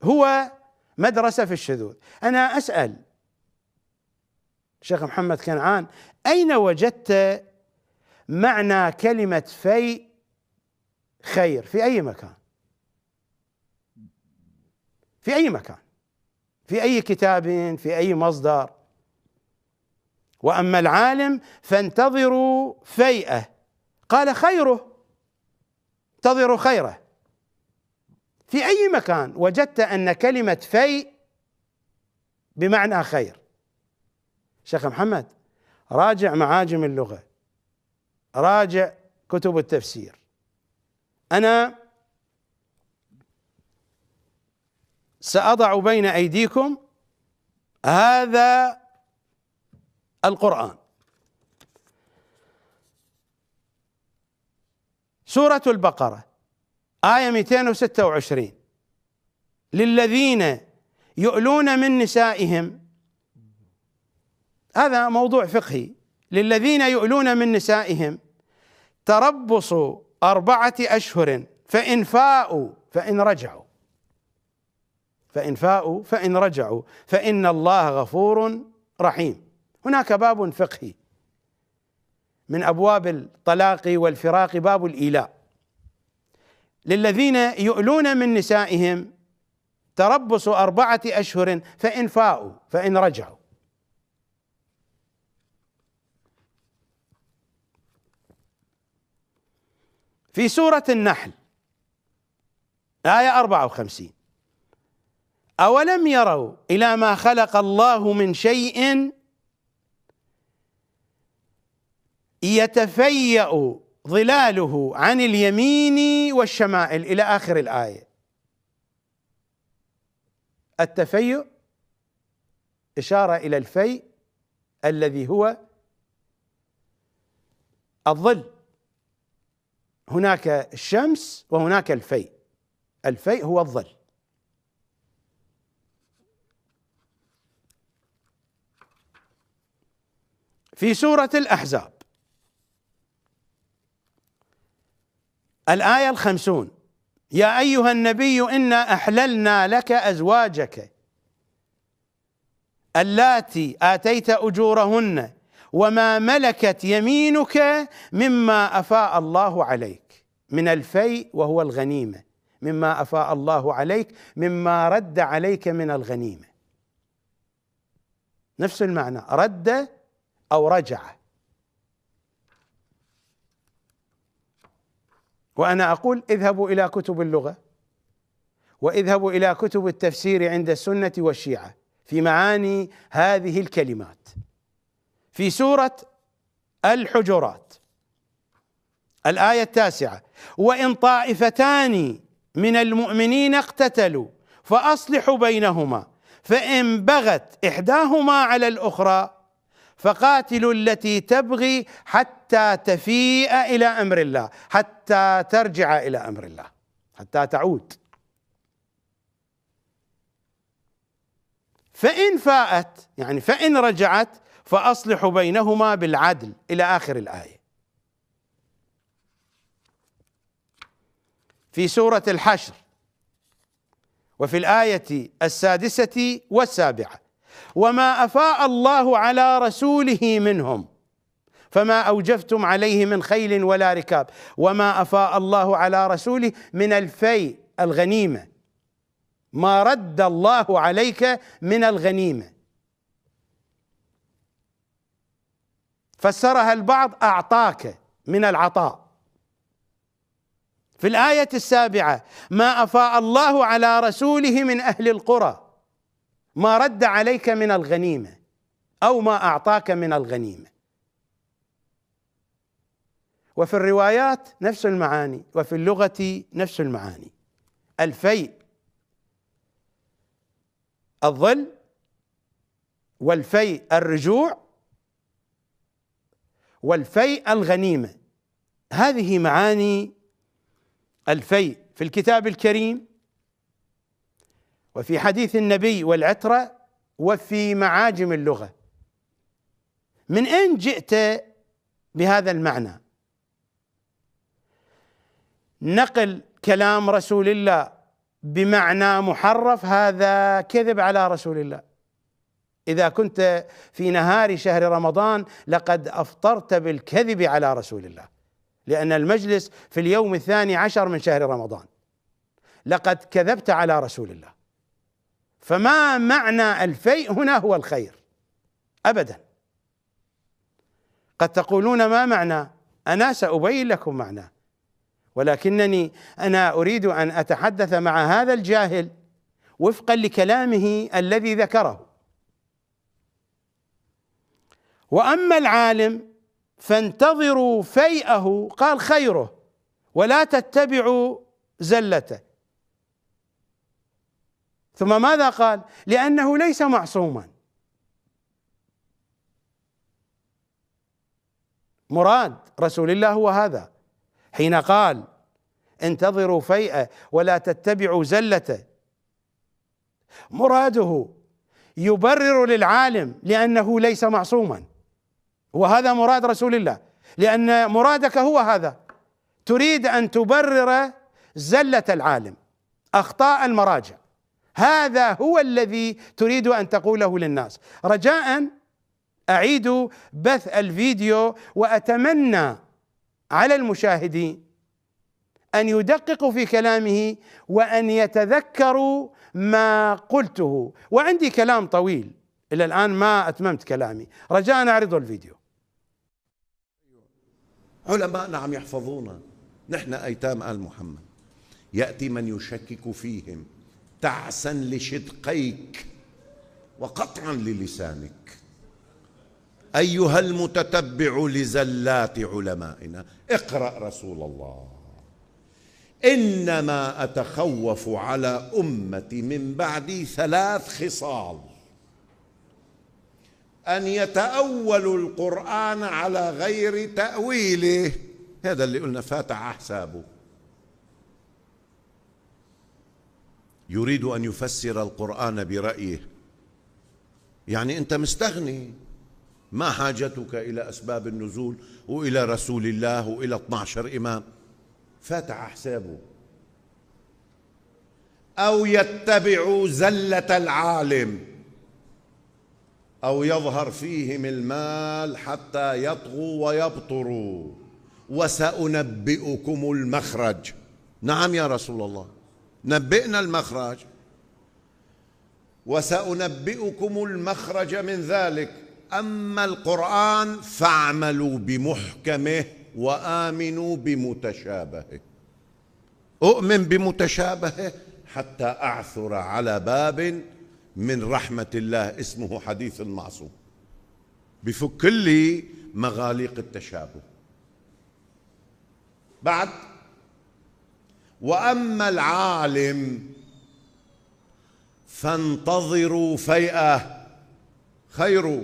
هو مدرسة في الشذوذ. أنا أسأل شيخ محمد كنعان أين وجدت معنى كلمة في خير؟ في أي مكان؟ في أي مكان؟ في أي كتاب؟ في أي مصدر؟ وأما العالم فانتظروا فيئة. قال خيره انتظروا خيره. في أي مكان وجدت أن كلمة في بمعنى خير؟ شيخ محمد راجع معاجم اللغة راجع كتب التفسير. أنا سأضع بين أيديكم هذا القرآن. سورة البقرة آية 226 للذين يؤلون من نسائهم هذا موضوع فقهي. للذين يؤلون من نسائهم تربص أربعة أشهر فإن فاءوا فإن رجعوا. فإن فاءوا فإن رجعوا. فإن الله غفور رحيم. هناك باب فقهي. من أبواب الطلاق والفراق باب الإيلاء. للذين يؤلون من نسائهم تربص أربعة أشهر فإن فاءوا فإن رجعوا. في سورة النحل آية 54 أولم يروا إلى ما خلق الله من شيء يتفيأ ظلاله عن اليمين والشمائل إلى آخر الآية. التفيؤ إشارة إلى الفيء الذي هو الظل. هناك الشمس وهناك الفيء. الفيء هو الظل. في سورة الأحزاب الآية الخمسون. يا أيها النبي إنا أحللنا لك أزواجك. اللاتي آتيت أجورهن وما ملكت يمينك مما أفاء الله عليك. من الفيء وهو الغنيمة. مما أفاء الله عليك مما رد عليك من الغنيمة. نفس المعنى. رد أو رجع. وأنا أقول اذهبوا إلى كتب اللغة وإذهبوا إلى كتب التفسير عند السنة والشيعة في معاني هذه الكلمات. في سورة الحجرات الآية التاسعة وإن طائفتان من المؤمنين اقتتلوا فأصلحوا بينهما فإن بغت إحداهما على الأخرى فقاتلوا التي تبغي حتى تفيء إلى أمر الله حتى ترجع إلى أمر الله حتى تعود. فإن فاءت يعني فإن رجعت فاصلحوا بينهما بالعدل إلى آخر الآية. في سورة الحشر وفي الآية السادسة والسابعة وما أفاء الله على رسوله منهم. فما أوجفتم عليه من خيل ولا ركاب. وما أفاء الله على رسوله من الفيء الغنيمة. ما رد الله عليك من الغنيمة. فسرها البعض أعطاك من العطاء. في الآية السابعة ما أفاء الله على رسوله من أهل القرى. ما رد عليك من الغنيمة أو ما أعطاك من الغنيمة. وفي الروايات نفس المعاني وفي اللغة نفس المعاني. الفيء الظل والفيء الرجوع والفيء الغنيمة. هذه معاني الفيء. في الكتاب الكريم وفي حديث النبي والعترة وفي معاجم اللغة. من أين جئت بهذا المعنى؟ نقل كلام رسول الله بمعنى محرف هذا كذب على رسول الله. إذا كنت في نهار شهر رمضان لقد أفطرت بالكذب على رسول الله لأن المجلس في اليوم الثاني عشر من شهر رمضان. لقد كذبت على رسول الله. فما معنى الفيء هنا هو الخير؟ ابدا. قد تقولون ما معنى؟ أنا سأبين لكم معناه ولكنني أنا أريد أن أتحدث مع هذا الجاهل وفقا لكلامه الذي ذكره. وأما العالم فانتظروا فيئه قال خيره ولا تتبعوا زلته. ثم ماذا قال؟ لأنه ليس معصوما. مراد رسول الله هو هذا. حين قال انتظروا فيئة ولا تتبعوا زلته. مراده يبرر للعالم لأنه ليس معصوما. وهذا مراد رسول الله. لأن مرادك هو هذا. تريد أن تبرر زلة العالم أخطاء المراجع. هذا هو الذي تريد أن تقوله للناس. رجاء أعيد بث الفيديو وأتمنى على المشاهدين أن يدققوا في كلامه وأن يتذكروا ما قلته. وعندي كلام طويل. إلى الآن ما أتممت كلامي. رجاء اعرضوا الفيديو. علماء نعم يحفظون. نحن أيتام آل محمد. يأتي من يشكك فيهم. تعسا لشدقيك وقطعا للسانك. أيها المتتبع لزلات علمائنا اقرأ رسول الله. إنما أتخوف على أمتي من بعدي ثلاث خصال. أن يتاولوا القرآن على غير تأويله. هذا اللي قلنا فاتح حسابه. يريد أن يفسر القرآن برأيه. يعني أنت مستغني. ما حاجتك إلى أسباب النزول وإلى رسول الله وإلى 12 إمام. فاتح حسابه. أو يتبع زلة العالم. أو يظهر فيهم المال حتى يطغوا ويبطروا. وسأنبئكم المخرج. نعم يا رسول الله. نبئنا المخرج. وسأنبئكم المخرج من ذلك. أما القرآن فاعملوا بمحكمه وآمنوا بمتشابهه. أؤمن بمتشابهه حتى أعثر على باب من رحمة الله اسمه حديث المعصوم. بفك لي مغاليق التشابه. بعد وأما العالم فانتظروا فيئة. خير.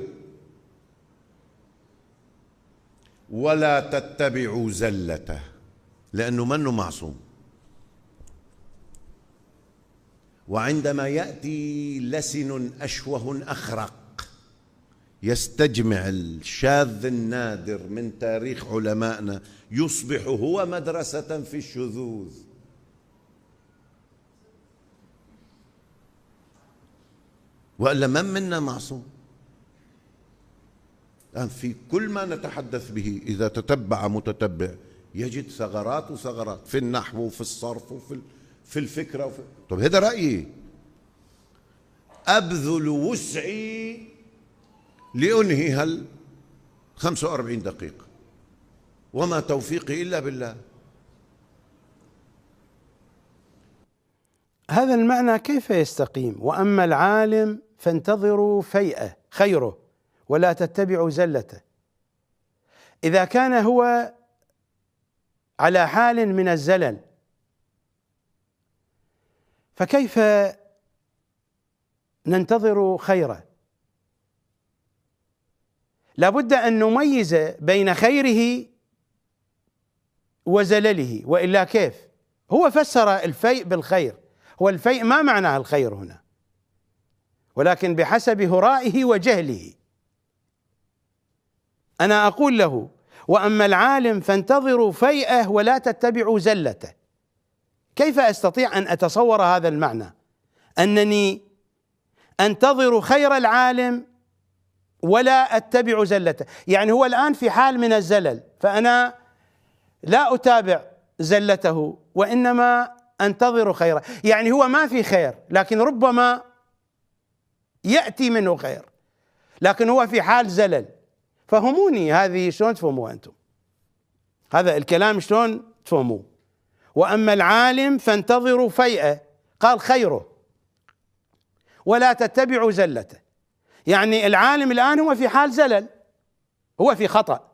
ولا تتبعوا زلته لأنه منه معصوم. وعندما يأتي لسن أشوه أخرق يستجمع الشاذ النادر من تاريخ علمائنا يصبح هو مدرسة في الشذوذ. وإلا من منا معصوم؟ الآن في كل ما نتحدث به إذا تتبع متتبع يجد ثغرات وثغرات في النحو وفي الصرف وفي في الفكرة وفي طب هذا رأيي. أبذل وسعي لأنهي هال 45 دقيقة. وما توفيقي إلا بالله. هذا المعنى كيف يستقيم؟ وأما العالم فانتظروا فيئة خيره ولا تتبعوا زلته. إذا كان هو على حال من الزلل فكيف ننتظر خيره؟ لابد أن نميز بين خيره وزلله وإلا كيف؟ هو فسر الفيء بالخير. هو الفيء ما معناه الخير هنا؟ ولكن بحسب هرائه وجهله. أنا أقول له وأما العالم فانتظروا فيئة ولا تتبعوا زلته. كيف أستطيع أن أتصور هذا المعنى؟ أنني أنتظر خير العالم ولا أتبع زلته. يعني هو الآن في حال من الزلل فأنا لا أتابع زلته وإنما أنتظر خيره. يعني هو ما في خير لكن ربما يأتي منه خير. لكن هو في حال زلل. فهموني هذه شلون تفهموها أنتم؟ هذا الكلام شلون تفهموه؟ وأما العالم فانتظروا فيئة قال خيره. ولا تتبعوا زلته. يعني العالم الآن هو في حال زلل. هو في خطأ.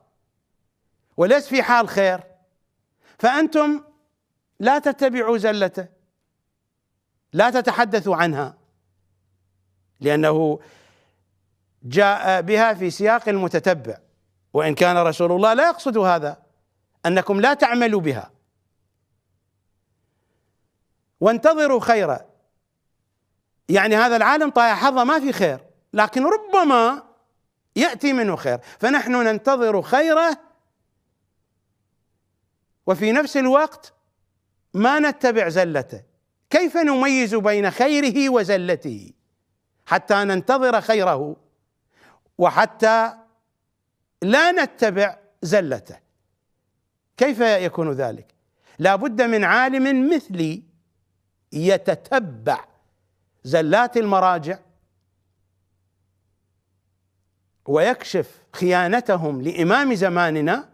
وليس في حال خير. فأنتم لا تتبعوا زلته. لا تتحدثوا عنها. لأنه جاء بها في سياق المتتبع وإن كان رسول الله لا يقصد هذا أنكم لا تعملوا بها. وانتظروا خيرا. يعني هذا العالم طايح حظه ما في خير. لكن ربما يأتي منه خير. فنحن ننتظر خيره وفي نفس الوقت ما نتبع زلته. كيف نميز بين خيره وزلته؟ حتى ننتظر خيره وحتى لا نتبع زلته. كيف يكون ذلك؟ لا بد من عالم مثلي يتتبع زلات المراجع ويكشف خيانتهم لإمام زماننا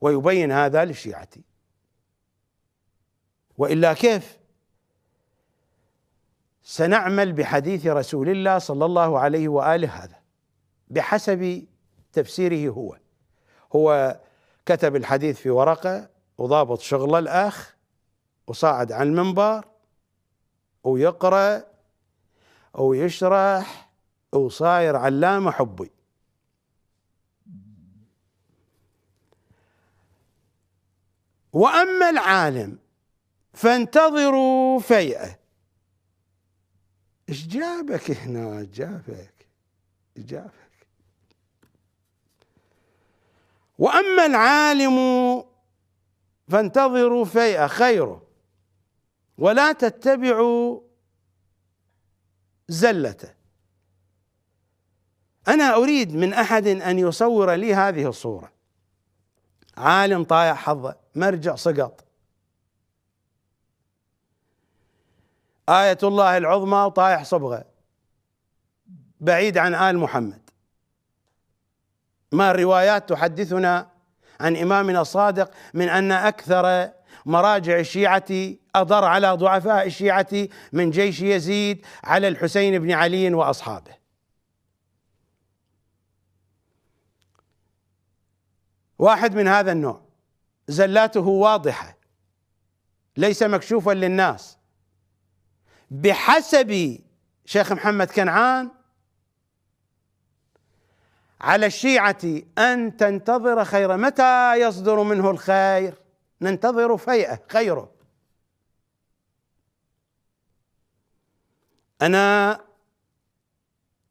ويبين هذا للشيعه وإلا كيف؟ سنعمل بحديث رسول الله صلى الله عليه وآله هذا بحسب تفسيره هو. هو كتب الحديث في ورقة وضابط شغله الأخ وصاعد على المنبر ويقرأ ويشرح وصاير علامة حبي. وأما العالم فانتظروا فيئة. إيش جابك هنا؟ جابك. جابك. وأما العالم فانتظروا فيئة خيره ولا تتبعوا زلته. أنا أريد من أحد أن يصور لي هذه الصورة. عالم طايح حظه مرجع سقط. آية الله العظمى وطايح صبغة. بعيد عن آل محمد. ما الروايات تحدثنا عن إمامنا الصادق من أن أكثر مراجع الشيعة أضر على ضعفاء الشيعة من جيش يزيد على الحسين بن علي وأصحابه. واحد من هذا النوع. زلاته واضحة. ليس مكشوفا للناس. بحسب شيخ محمد كنعان على الشيعة أن تنتظر خير. متى يصدر منه الخير؟ ننتظر فيئة خيره. أنا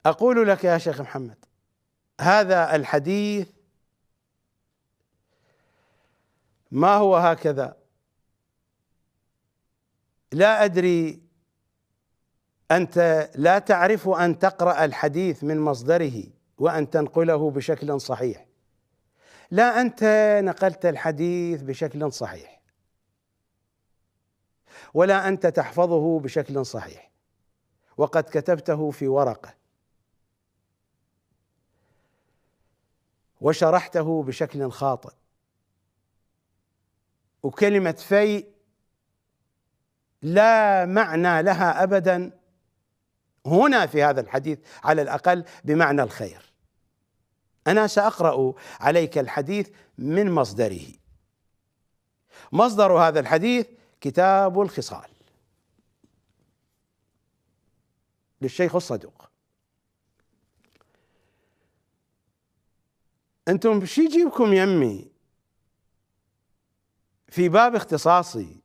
أقول لك يا شيخ محمد هذا الحديث ما هو هكذا؟ لا أدري أنت لا تعرف أن تقرأ الحديث من مصدره وأن تنقله بشكل صحيح. لا أنت نقلت الحديث بشكل صحيح. ولا أنت تحفظه بشكل صحيح. وقد كتبته في ورقة. وشرحته بشكل خاطئ. وكلمة في لا معنى لها أبدا هنا في هذا الحديث على الأقل بمعنى الخير. أنا سأقرأ عليك الحديث من مصدره. مصدر هذا الحديث كتاب الخصال. للشيخ الصدوق. أنتم شو يجيبكم يمي في باب اختصاصي؟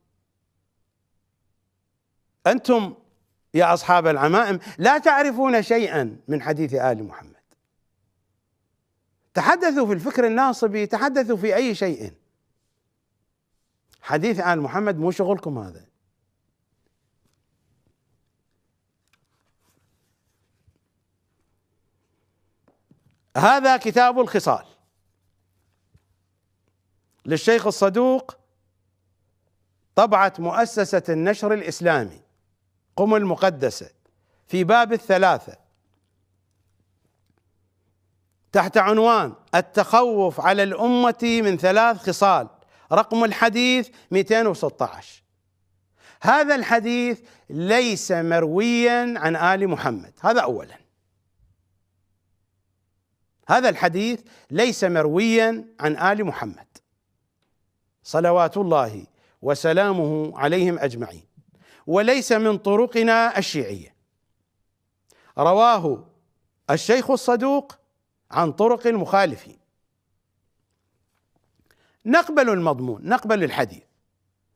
أنتم يا أصحاب العمائم لا تعرفون شيئا من حديث آل محمد. تحدثوا في الفكر الناصبي تحدثوا في أي شيء. حديث آل محمد مو شغلكم هذا. هذا كتاب الخصال. للشيخ الصدوق طبعة مؤسسة النشر الإسلامي. قم المقدسة في باب الثلاثة. تحت عنوان التخوف على الأمة من ثلاث خصال رقم الحديث 216 هذا الحديث ليس مرويا عن آل محمد هذا أولا. هذا الحديث ليس مرويا عن آل محمد. صلوات الله وسلامه عليهم أجمعين. وليس من طرقنا الشيعية. رواه الشيخ الصدوق عن طرق المخالفين نقبل المضمون نقبل الحديث.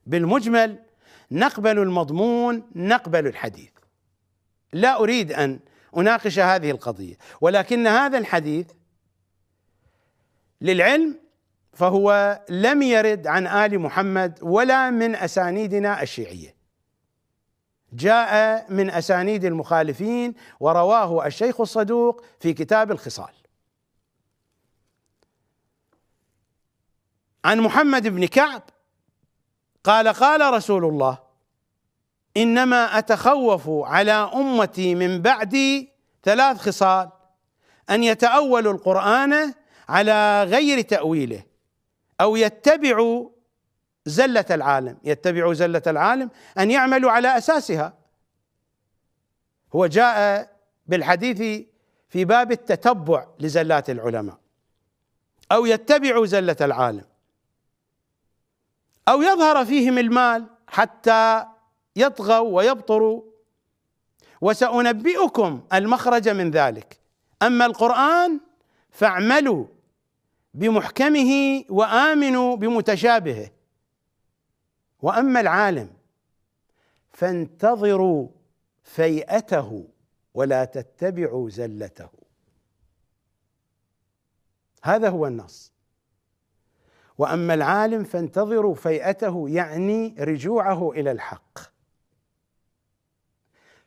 بالمجمل نقبل المضمون نقبل الحديث. لا أريد أن أناقش هذه القضية ولكن هذا الحديث للعلم فهو لم يرد عن آل محمد ولا من أسانيدنا الشيعية. جاء من أسانيد المخالفين ورواه الشيخ الصدوق في كتاب الخصال. عن محمد بن كعب قال قال رسول الله إنما أتخوف على أمتي من بعدي ثلاث خصال أن يتأولوا القرآن على غير تأويله أو يتبعوا زلة العالم يتبعوا زلة العالم أن يعملوا على أساسها. هو جاء بالحديث في باب التتبع لزلات العلماء. أو يتبعوا زلة العالم. أو يظهر فيهم المال حتى يطغوا ويبطروا. وسأنبئكم المخرج من ذلك. أما القرآن فاعملوا بمحكمه وآمنوا بمتشابهه. وأما العالم فانتظروا فيئته ولا تتبعوا زلته. هذا هو النص. وأما العالم فانتظروا فيئته يعني رجوعه إلى الحق.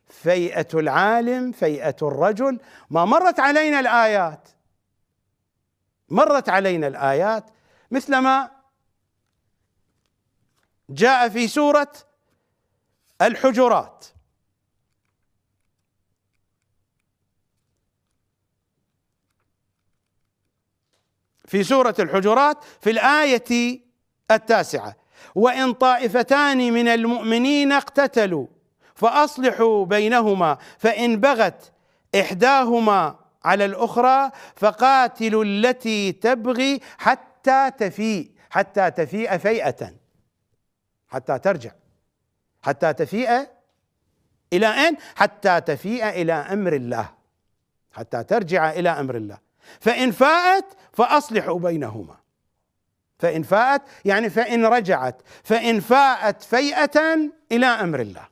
فيئة العالم فيئة الرجل. ما مرت علينا الآيات. مرت علينا الآيات. مثلما جاء في سورة الحجرات. في سورة الحجرات في الآية التاسعة. وإن طائفتان من المؤمنين اقتتلوا فأصلحوا بينهما فإن بغت إحداهما على الأخرى فقاتلوا التي تبغي حتى تفيء حتى تفيء فيئة. حتى ترجع. حتى تفيء إلى أين؟ حتى تفيء إلى أمر الله. حتى ترجع إلى أمر الله. فإن فاءت فأصلحوا بينهما. فإن فاءت يعني فإن رجعت. فإن فاءت فيئة إلى أمر الله.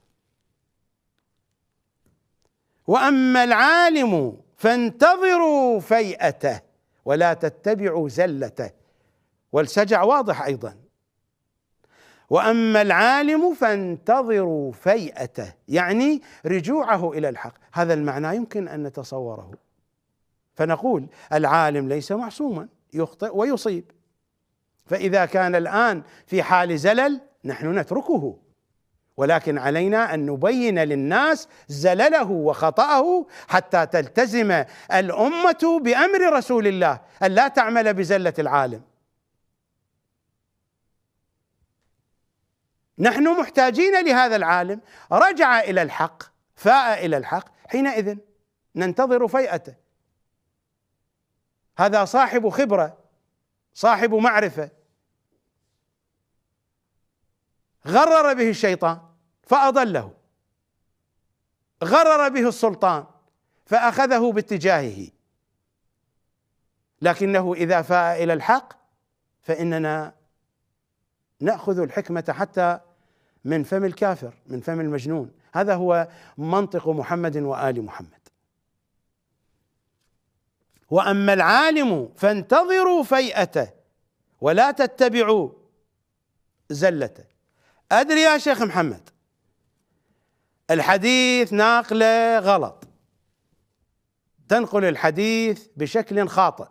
وأما العالم فانتظروا فيئته ولا تتبعوا زلته. والسجع واضح أيضا. وأما العالم فانتظروا فيئته يعني رجوعه إلى الحق. هذا المعنى يمكن أن نتصوره. فنقول العالم ليس معصوما يخطئ ويصيب. فإذا كان الآن في حال زلل نحن نتركه. ولكن علينا أن نبين للناس زلله وخطأه حتى تلتزم الأمة بأمر رسول الله أن لا تعمل بزلة العالم. نحن محتاجين لهذا العالم. رجع إلى الحق فاء إلى الحق. حينئذ ننتظر فيئته. هذا صاحب خبرة صاحب معرفة. غرر به الشيطان فأضله. غرر به السلطان فأخذه باتجاهه. لكنه إذا فاء إلى الحق فإننا نأخذ الحكمة حتى من فم الكافر من فم المجنون. هذا هو منطق محمد وآل محمد. وأما العالم فانتظروا فيئته ولا تتبعوا زلته. أدري يا شيخ محمد الحديث ناقله غلط. تنقل الحديث بشكل خاطئ.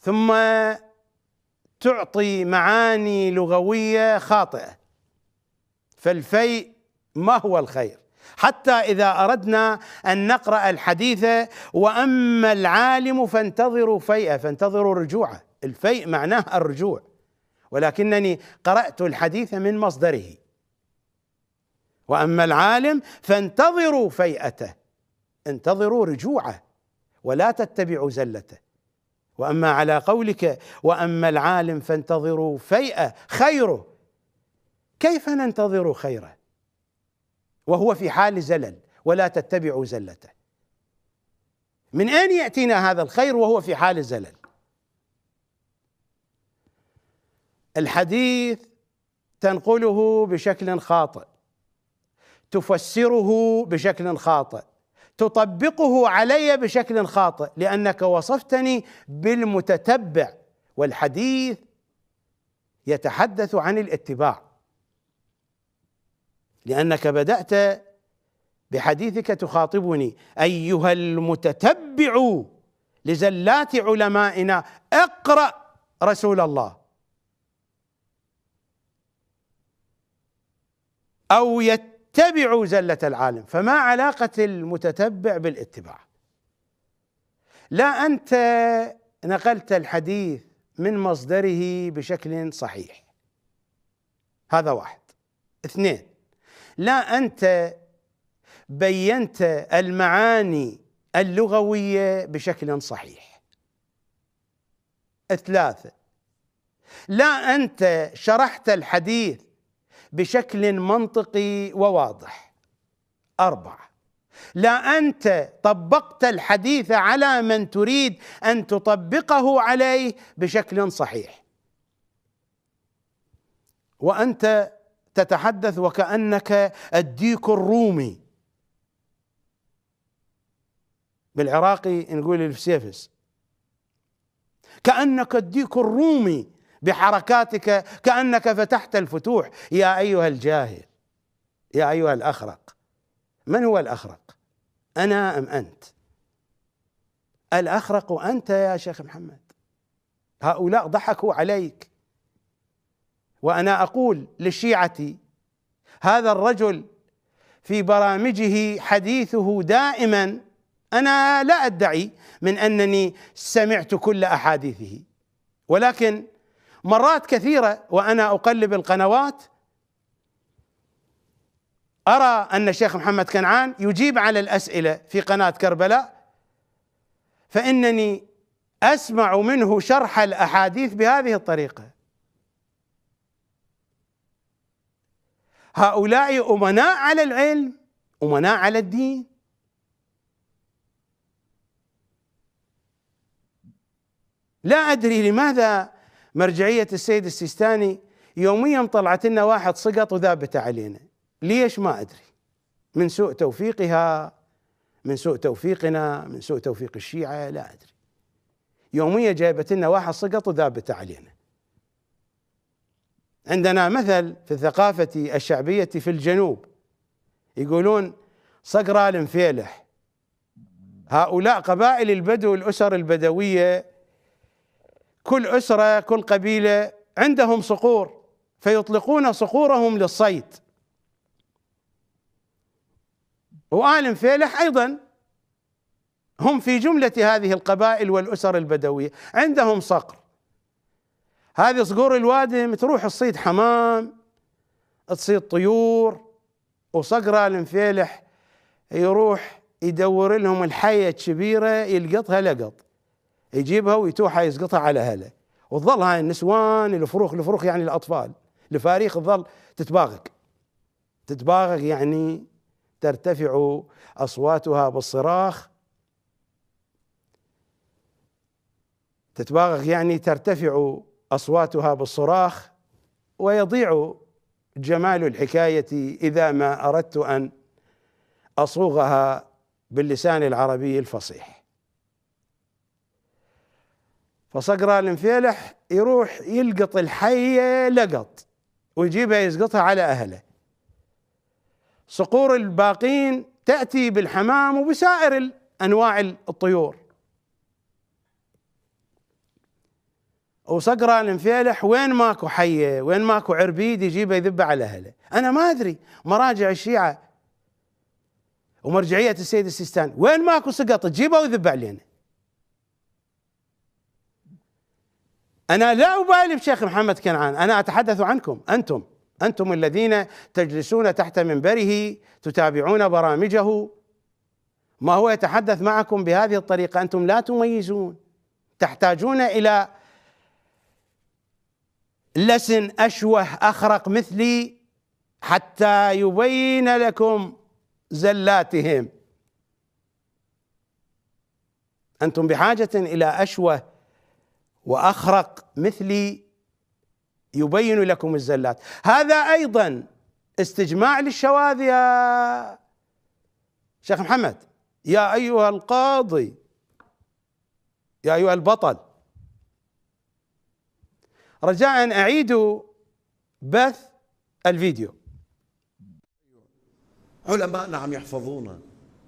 ثم تعطي معاني لغوية خاطئة. فالفيء ما هو الخير؟ حتى إذا أردنا أن نقرأ الحديث وأما العالم فانتظروا فيئه فانتظروا رجوعه. الفيء معناه الرجوع. ولكنني قرأت الحديث من مصدره. وأما العالم فانتظروا فيئته. انتظروا رجوعه. ولا تتبعوا زلته. وأما على قولك وأما العالم فانتظروا فيئة خيره. كيف ننتظر خيره؟ وهو في حال زلل ولا تتبعوا زلته. من أين يأتينا هذا الخير وهو في حال زلل؟ الحديث تنقله بشكل خاطئ تفسره بشكل خاطئ. تطبقه علي بشكل خاطئ لأنك وصفتني بالمتتبع والحديث يتحدث عن الاتباع. لأنك بدأت بحديثك تخاطبني. أيها المتتبع لزلات علمائنا اقرأ رسول الله. أو يتبع زلة العالم فما علاقة المتتبع بالاتباع. لا أنت نقلت الحديث من مصدره بشكل صحيح. هذا واحد. اثنين لا أنت بينت المعاني اللغوية بشكل صحيح. ثلاثة لا أنت شرحت الحديث بشكل منطقي وواضح. أربعة. لا أنت طبقت الحديث على من تريد أن تطبقه عليه بشكل صحيح. وأنت تتحدث وكأنك الديك الرومي. بالعراقي نقول الفسيفس. كأنك الديك الرومي. بحركاتك كأنك فتحت الفتوح. يا أيها الجاهل يا أيها الأخرق من هو الأخرق؟ أنا أم أنت؟ الأخرق أنت يا شيخ محمد. هؤلاء ضحكوا عليك. وأنا أقول للشيعة هذا الرجل في برامجه حديثه دائما أنا لا أدعي من أنني سمعت كل أحاديثه ولكن مرات كثيرة وأنا أقلب القنوات أرى أن الشيخ محمد كنعان يجيب على الأسئلة في قناة كربلاء فإنني أسمع منه شرح الأحاديث بهذه الطريقة. هؤلاء أمناء على العلم أمناء على الدين. لا أدري لماذا مرجعية السيد السيستاني يوميا طلعت لنا واحد سقط وذابت علينا. ليش ما أدري؟ من سوء توفيقها من سوء توفيقنا من سوء توفيق الشيعة لا أدري. يوميا جايبت لنا واحد سقط وذابت علينا. عندنا مثل في الثقافة الشعبية في الجنوب. يقولون صقرة المفيلح هؤلاء قبائل البدو الأسر البدوية كل أسرة كل قبيلة عندهم صقور فيطلقون صقورهم للصيد. وآل مفيلح أيضا هم في جملة هذه القبائل والأسر البدوية. عندهم صقر. هذه صقور الوادم تروح تصيد حمام تصيد طيور وصقرة المفيلح يروح يدور لهم الحية الكبيرة يلقطها لقط. يجيبها ويتوحها يسقطها على هله وتظل هاي النسوان الفروخ الفروخ يعني الأطفال. الفاريخ تظل تتباغق. تتباغق يعني ترتفع أصواتها بالصراخ. تتباغق يعني ترتفع أصواتها بالصراخ. ويضيع جمال الحكاية إذا ما أردت أن أصوغها باللسان العربي الفصيح. فصقرة المفيلح يروح يلقط الحية لقط ويجيبها يسقطها على أهله. صقور الباقين تأتي بالحمام وبسائر أنواع الطيور. وصقرة المفيلح وين ماكو حيه وين ماكو عربيد يجيبه يذبه على أهله. أنا ما أدري مراجع الشيعة ومرجعية السيد السيستاني وين ماكو سقط تجيبه ويذبه علينا. أنا لا أبالي بشيخ محمد كنعان أنا أتحدث عنكم أنتم أنتم الذين تجلسون تحت منبره تتابعون برامجه. ما هو يتحدث معكم بهذه الطريقة؟ أنتم لا تميزون تحتاجون إلى لسن أشوه أخرق مثلي حتى يبين لكم زلاتهم. أنتم بحاجة إلى أشوه وأخرق مثلي يبين لكم الزلات. هذا أيضا استجماع للشواذ يا شيخ محمد. يا أيها القاضي يا أيها البطل. رجاء أعيدوا بث الفيديو. علماءنا عم يحفظونا.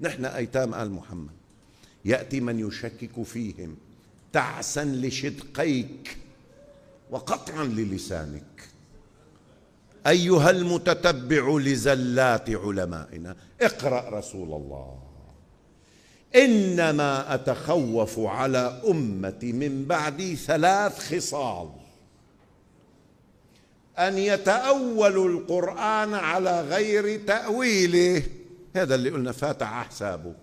نحن أيتام آل محمد. يأتي من يشكك فيهم. تعسا لشدقيك وقطعا للسانك. أيها المتتبع لزلات علمائنا اقرأ رسول الله. إنما أتخوف على أمتي من بعدي ثلاث خصال. أن يتاولوا القرآن على غير تأويله. هذا اللي قلنا فاتح حسابه.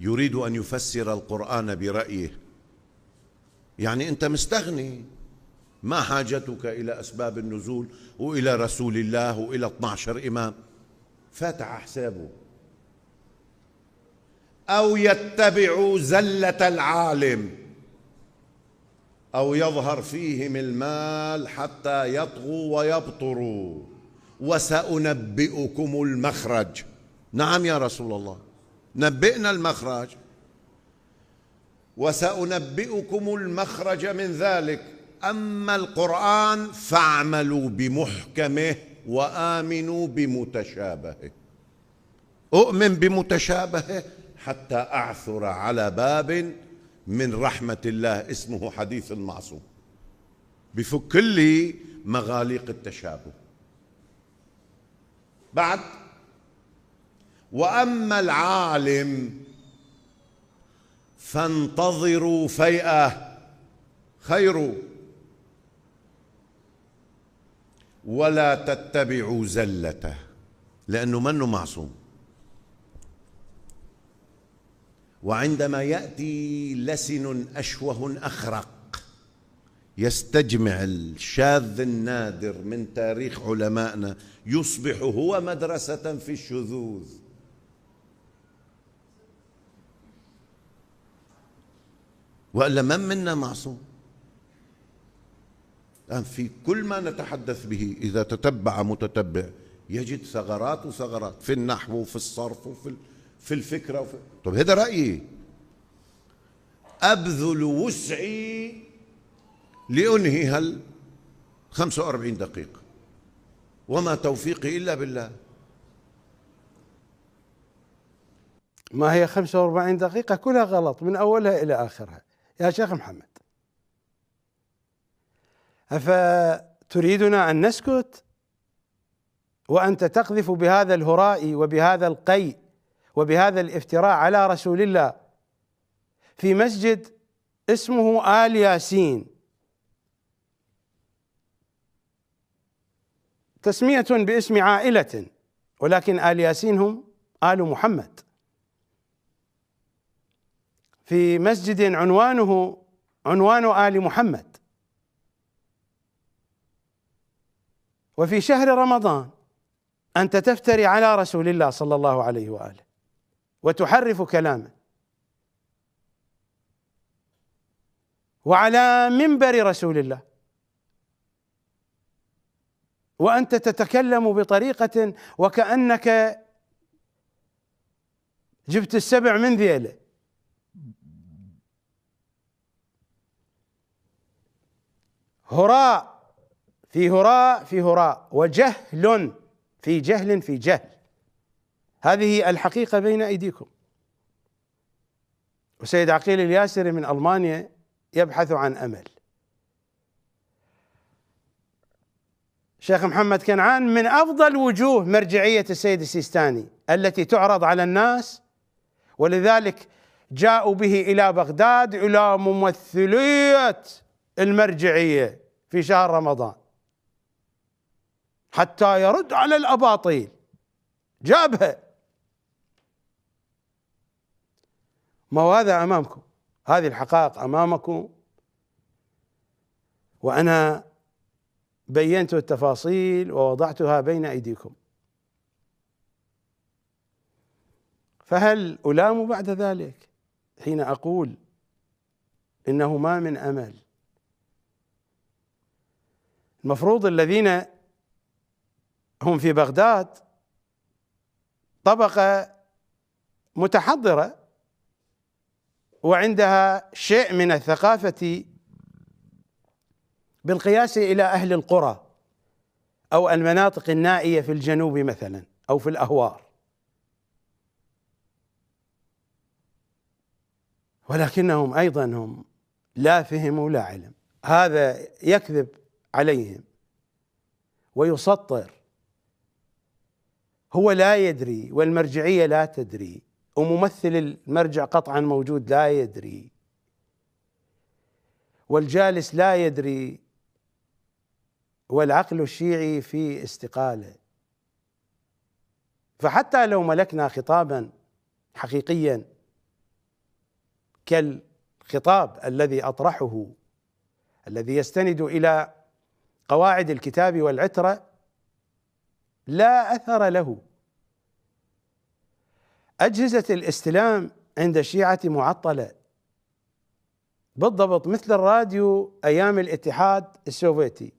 يريد أن يفسر القرآن برأيه. يعني أنت مستغني. ما حاجتك إلى أسباب النزول وإلى رسول الله وإلى 12 إمام؟ فاتح حسابه. أو يتبع زلة العالم. أو يظهر فيهم المال حتى يطغوا ويبطروا. وسأنبئكم المخرج. نعم يا رسول الله. نبئنا المخرج وسأنبئكم المخرج من ذلك. أما القرآن فاعملوا بمحكمه وآمنوا بمتشابهه. أؤمن بمتشابهه حتى أعثر على باب من رحمة الله اسمه حديث المعصوم. بفك لي مغاليق التشابه. بعد وأما العالم فانتظروا فيئة. خير. ولا تتبعوا زلته لأنه منه معصوم. وعندما يأتي لسن أشوه أخرق يستجمع الشاذ النادر من تاريخ علمائنا يصبح هو مدرسة في الشذوذ. والا من منا معصوم؟ الان في كل ما نتحدث به إذا تتبع متتبع يجد ثغرات وثغرات في النحو وفي الصرف وفي في الفكرة وفي طب هذا رأيي. أبذل وسعي لأنهي هال 45 دقيقة. وما توفيقي إلا بالله. ما هي 45 دقيقة؟ كلها غلط من أولها إلى آخرها. يا شيخ محمد. أفتريدنا أن نسكت؟ وأنت تقذف بهذا الهراء وبهذا القيء وبهذا الافتراء على رسول الله في مسجد اسمه آل ياسين. تسمية باسم عائلة ولكن آل ياسين هم آل محمد. في مسجد عنوانه عنوان آل محمد. وفي شهر رمضان أنت تفتري على رسول الله صلى الله عليه وآله وتحرف كلامه. وعلى منبر رسول الله. وأنت تتكلم بطريقة وكأنك جبت السبع من ذيله. هراء في هراء في هراء وجهل في جهل في جهل. هذه الحقيقة بين أيديكم. وسيد عقيل الياسري من ألمانيا يبحث عن أمل. شيخ محمد كنعان من أفضل وجوه مرجعية السيد السيستاني التي تعرض على الناس ولذلك جاءوا به إلى بغداد إلى ممثلية المرجعية في شهر رمضان. حتى يرد على الأباطيل. جابها. ما هذا أمامكم؟ هذه الحقائق أمامكم. وأنا بينت التفاصيل ووضعتها بين أيديكم. فهل ألام بعد ذلك؟ حين أقول إنه ما من أمل. المفروض الذين هم في بغداد طبقة متحضرة وعندها شيء من الثقافة بالقياس إلى أهل القرى أو المناطق النائية في الجنوب مثلا أو في الأهوار. ولكنهم أيضا هم لا فهم ولا علم. هذا يكذب عليهم ويسطر. هو لا يدري والمرجعية لا تدري وممثل المرجع قطعا موجود لا يدري. والجالس لا يدري والعقل الشيعي في استقالة. فحتى لو ملكنا خطابا حقيقيا كالخطاب الذي أطرحه الذي يستند إلى قواعد الكتاب والعترة لا أثر له. أجهزة الاستلام عند الشيعة معطلة. بالضبط مثل الراديو أيام الاتحاد السوفيتي.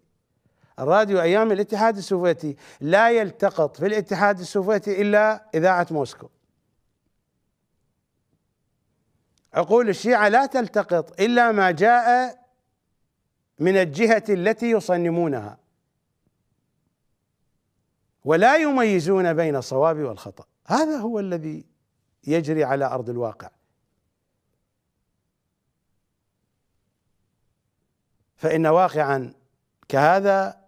الراديو أيام الاتحاد السوفيتي لا يلتقط في الاتحاد السوفيتي إلا إذاعة موسكو. عقول الشيعة لا تلتقط إلا ما جاء من الجهة التي يصنمونها. ولا يميزون بين الصواب والخطأ. هذا هو الذي يجري على أرض الواقع. فإن واقعا كهذا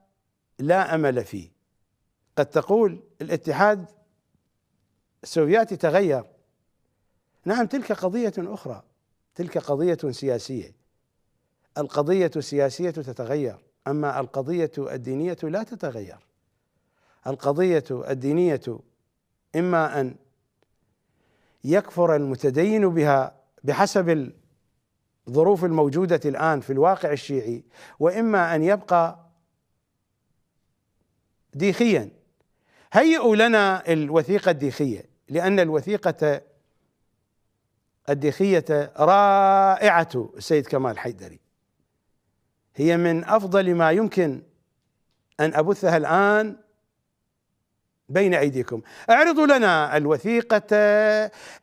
لا أمل فيه. قد تقول الاتحاد السوفياتي تغير. نعم تلك قضية أخرى تلك قضية سياسية. القضية السياسية تتغير أما القضية الدينية لا تتغير. القضية الدينية إما أن يكفر المتدين بها بحسب الظروف الموجودة الآن في الواقع الشيعي وإما أن يبقى ديخيا. هيئوا لنا الوثيقة الديخية لأن الوثيقة الديخية رائعة السيد كمال حيدري. هي من أفضل ما يمكن أن أبثها الآن بين أيديكم. أعرضوا لنا الوثيقة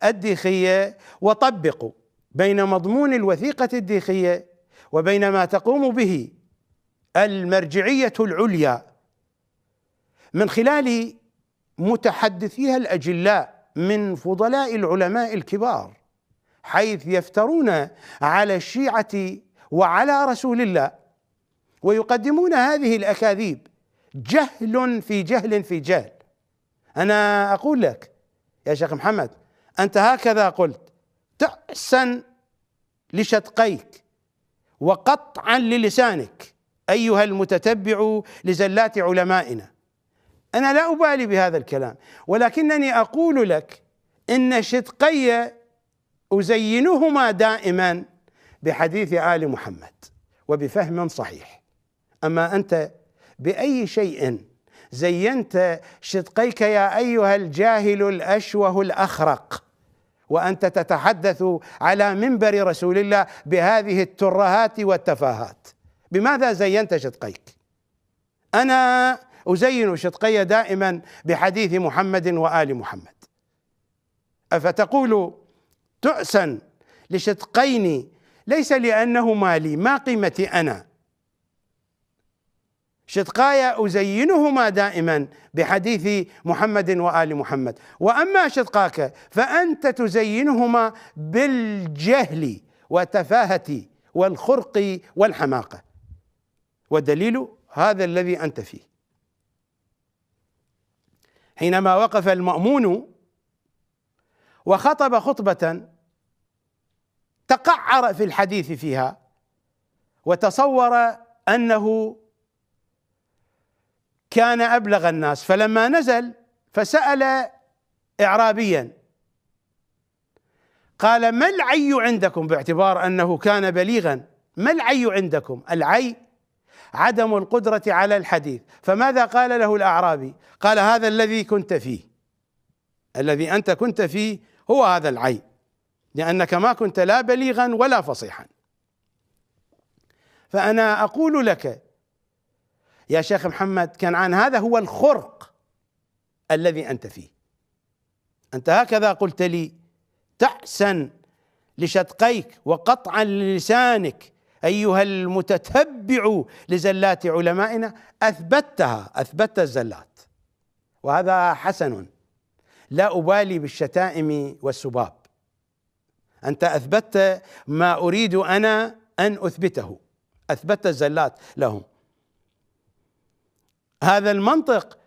الديخية وطبقوا بين مضمون الوثيقة الديخية وبين ما تقوم به المرجعية العليا من خلال متحدثيها الأجلاء من فضلاء العلماء الكبار حيث يفترون على الشيعة وعلى رسول الله ويقدمون هذه الأكاذيب. جهل في جهل في جهل. أنا أقول لك يا شيخ محمد أنت هكذا قلت تأسا لشدقيك وقطعا للسانك أيها المتتبع لزلات علمائنا. أنا لا أبالي بهذا الكلام ولكنني أقول لك إن شدقي أزينهما دائما بحديث آل محمد وبفهم صحيح. أما أنت بأي شيء زينت شدقيك يا أيها الجاهل الأشوه الأخرق. وأنت تتحدث على منبر رسول الله بهذه الترهات والتفاهات. بماذا زينت شدقيك؟ أنا أزين شدقي دائما بحديث محمد وآل محمد. أفتقول تؤسا لشدقين ليس لأنهما لي ما قيمتي أنا؟ شدقاي أزينهما دائما بحديث محمد وآل محمد. وأما شدقاك فأنت تزينهما بالجهل وتفاهة والخرق والحماقة والدليل هذا الذي أنت فيه. حينما وقف المأمون وخطب خطبة تقعر في الحديث فيها وتصور أنه كان أبلغ الناس فلما نزل فسأل اعرابيا. قال ما العي عندكم؟ باعتبار أنه كان بليغا. ما العي عندكم؟ العي عدم القدرة على الحديث. فماذا قال له الأعرابي؟ قال هذا الذي كنت فيه. الذي أنت كنت فيه هو هذا العي لأنك ما كنت لا بليغا ولا فصيحا. فأنا أقول لك يا شيخ محمد كنعان هذا هو الخرق الذي أنت فيه. أنت هكذا قلت لي تعسا لشدقيك وقطعا للسانك أيها المتتبع لزلات علمائنا أثبتها أثبت الزلات. وهذا حسن. لا أبالي بالشتائم والسباب. أنت اثبتت ما أريد أنا أن أثبته. أثبت الزلات لهم. هذا المنطق.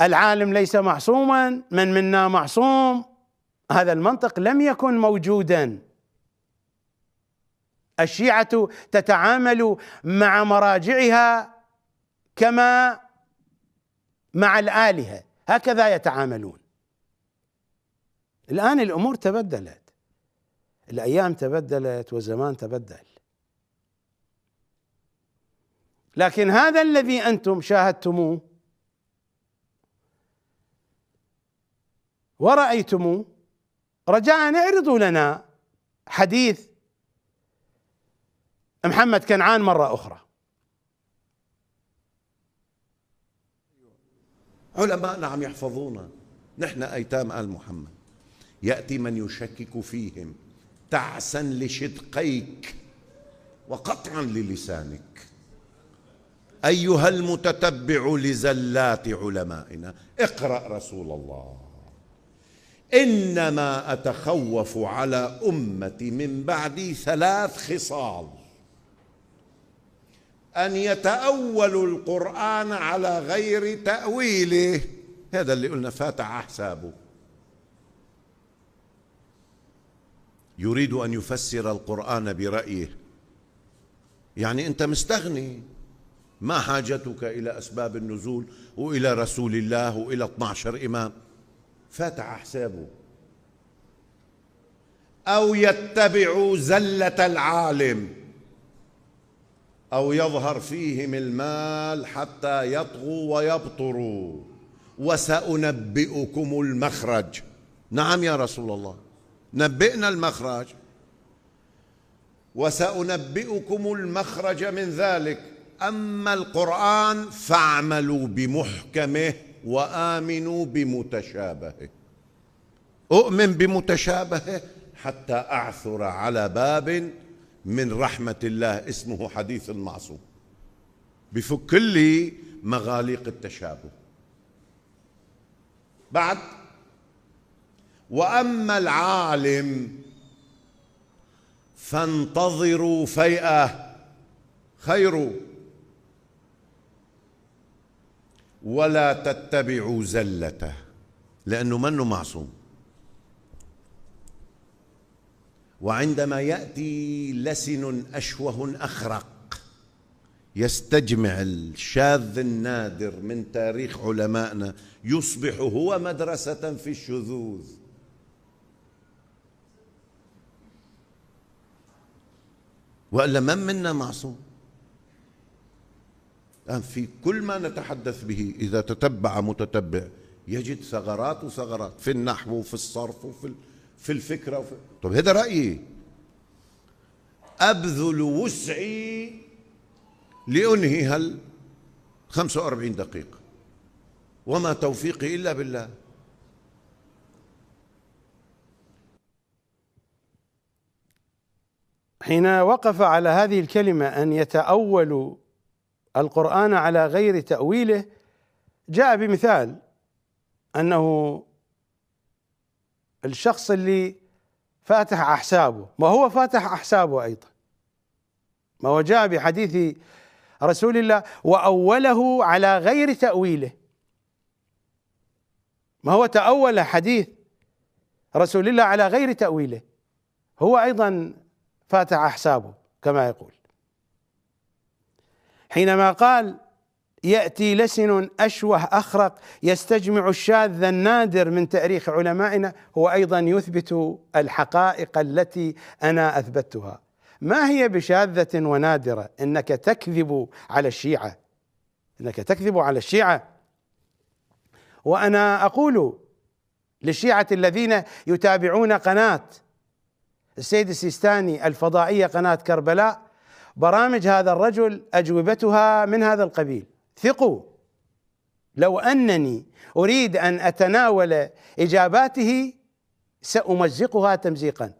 العالم ليس معصوما من منا معصوم. هذا المنطق لم يكن موجودا. الشيعة تتعامل مع مراجعها كما مع الآلهة. هكذا يتعاملون. الآن الأمور تبدلت. الأيام تبدلت والزمان تبدل. لكن هذا الذي أنتم شاهدتموه ورأيتموه رجاء اعرضوا لنا حديث. محمد كنعان مرة أخرى. علماء عم يحفظونا. نحن أيتام آل محمد. يأتي من يشكك فيهم تعسا لشدقيك وقطعا للسانك. أيها المتتبع لزلات علمائنا اقرأ رسول الله. إنما أتخوف على امتي من بعدي ثلاث خصال. أن يتاولوا القرآن على غير تأويله. هذا اللي قلنا فاتح حسابه يريد أن يفسر القرآن برأيه. يعني أنت مستغني. ما حاجتك إلى أسباب النزول وإلى رسول الله وإلى 12 إمام؟ فتح حسابه. أو يتبع زلة العالم. أو يظهر فيهم المال حتى يطغوا ويبطروا. وسأنبئكم المخرج. نعم يا رسول الله. نبئنا المخرج. وسأنبئكم المخرج من ذلك. أما القرآن فاعملوا بمحكمه وآمنوا بمتشابهه. أؤمن بمتشابهه حتى أعثر على باب من رحمة الله اسمه حديث المعصوم. بفك لي مغاليق التشابه. بعد وأما العالم فانتظروا فيئة خير ولا تتبعوا زلته لأنه منه معصوم. وعندما يأتي لسن أشوه أخرق يستجمع الشاذ النادر من تاريخ علمائنا يصبح هو مدرسة في الشذوذ. وإلا من منا معصوم؟ الآن في كل ما نتحدث به إذا تتبع متتبع يجد ثغرات وثغرات في النحو وفي الصرف وفي في الفكرة وفي طب هذا رأيي. أبذل وسعي لأنهي هال 45 دقيقة. وما توفيقي إلا بالله. حين وقف على هذه الكلمة أن يتأولوا القرآن على غير تأويله جاء بمثال أنه الشخص اللي فاتح أحسابه ما هو فاتح أحسابه أيضا؟ ما هو جاء بحديث رسول الله وأوله على غير تأويله. ما هو تأول حديث رسول الله على غير تأويله؟ هو أيضا فاتح أحسابه كما يقول. حينما قال يأتي لسن أشوه أخرق يستجمع الشاذ النادر من تأريخ علمائنا هو أيضا يثبت الحقائق التي أنا أثبتها. ما هي بشاذة ونادرة؟ إنك تكذب على الشيعة. إنك تكذب على الشيعة. وأنا أقول للشيعة الذين يتابعون قناة السيد السيستاني الفضائية قناة كربلاء برامج هذا الرجل أجوبتها من هذا القبيل. ثقوا. لو أنني أريد أن أتناول إجاباته سأمزقها تمزيقا.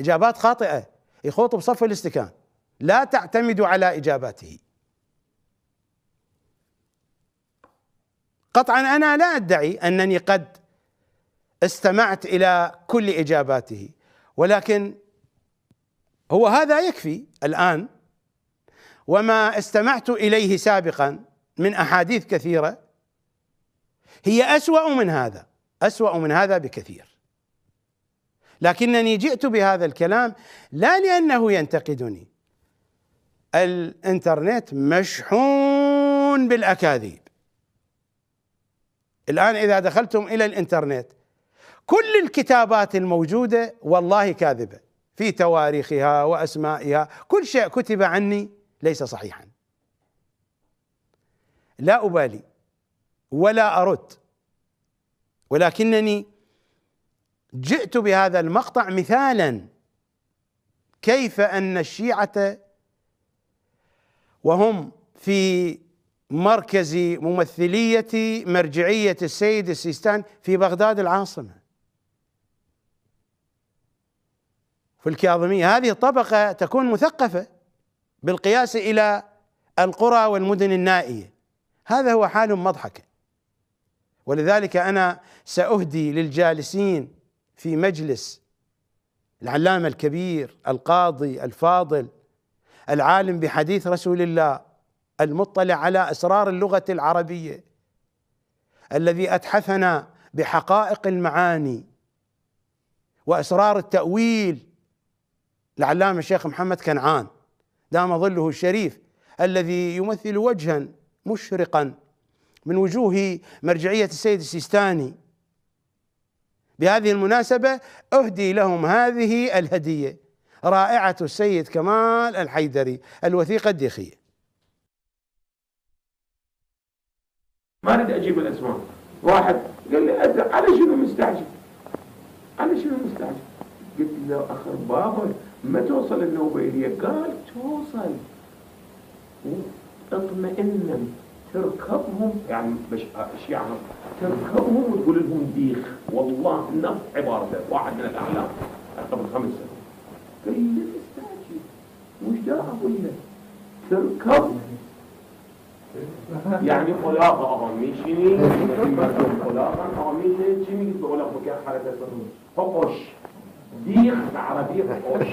إجابات خاطئة. يخوط بصف الاستكان. لا تعتمدوا على إجاباته. قطعا أنا لا أدعي أنني قد استمعت إلى كل إجاباته. ولكن هو هذا يكفي الآن. وما استمعت إليه سابقا من أحاديث كثيرة هي أسوأ من هذا أسوأ من هذا بكثير. لكنني جئت بهذا الكلام لا لأنه ينتقدني. الإنترنت مشحون بالأكاذيب. الآن إذا دخلتم إلى الإنترنت كل الكتابات الموجودة والله كاذبة في تواريخها وأسمائها كل شيء كتب عني. ليس صحيحا. لا أبالي ولا أرد ولكنني جئت بهذا المقطع مثالا كيف أن الشيعة وهم في مركز ممثلية مرجعية السيد السيستان في بغداد العاصمة. في الكاظمية. هذه الطبقة تكون مثقفة. بالقياس إلى القرى والمدن النائية. هذا هو حال مضحكة. ولذلك أنا سأهدي للجالسين في مجلس العلامة الكبير القاضي الفاضل العالم بحديث رسول الله المطلع على اسرار اللغة العربية الذي اتحفنا بحقائق المعاني واسرار التأويل العلامه الشيخ محمد كنعان. دام ظله الشريف الذي يمثل وجها مشرقا من وجوه مرجعية السيد السيستاني. بهذه المناسبة أهدي لهم هذه الهدية رائعة السيد كمال الحيدري الوثيقه الديخيه ما أريد أجيب الأسماء. واحد قال لي على شنو مستعجل؟ على شنو مستعجل؟ قلت له أخر بابا ما توصل النوبيليه قال توصل اطمئنا تركبهم يعني الشيعة تركبهم وتقول لهم ديخ والله نفس عبارته واحد من الاعلام قبل خمس سنوات قال لي استعجل وش دا أقول لك تركب يعني أهمي شيني خلاقة أهمي شيني بقول لك بكير حالة فقش ديخ عربية فقش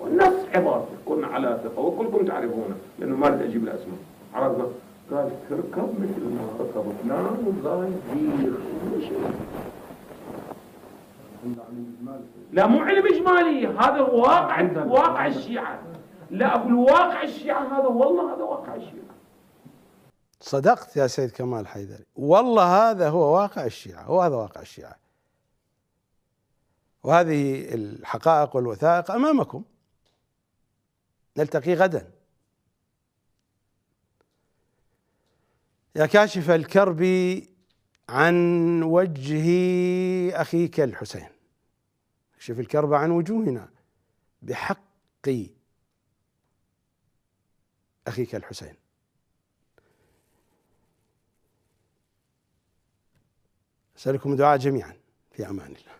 ونفس عبارته كنا على ثقة وكلكم تعرفونه لأنه ما أجيب الأسماء. عرضنا. قال تركب مثل ما ركب فلان وقال ديخ لا مو علم إجمالي. هذا واقع واقع الشيعة. لا أقول واقع الشيعة هذا والله هذا واقع الشيعة. صدقت يا سيد كمال حيدري. والله هذا هو واقع الشيعة هو هذا واقع الشيعة. وهذه الحقائق والوثائق أمامكم. نلتقي غدا. يا كاشف الكرب عن وجه أخيك الحسين. اكشف الكرب عن وجوهنا بحق أخيك الحسين. أسألكم الدعاء جميعا. في أمان الله.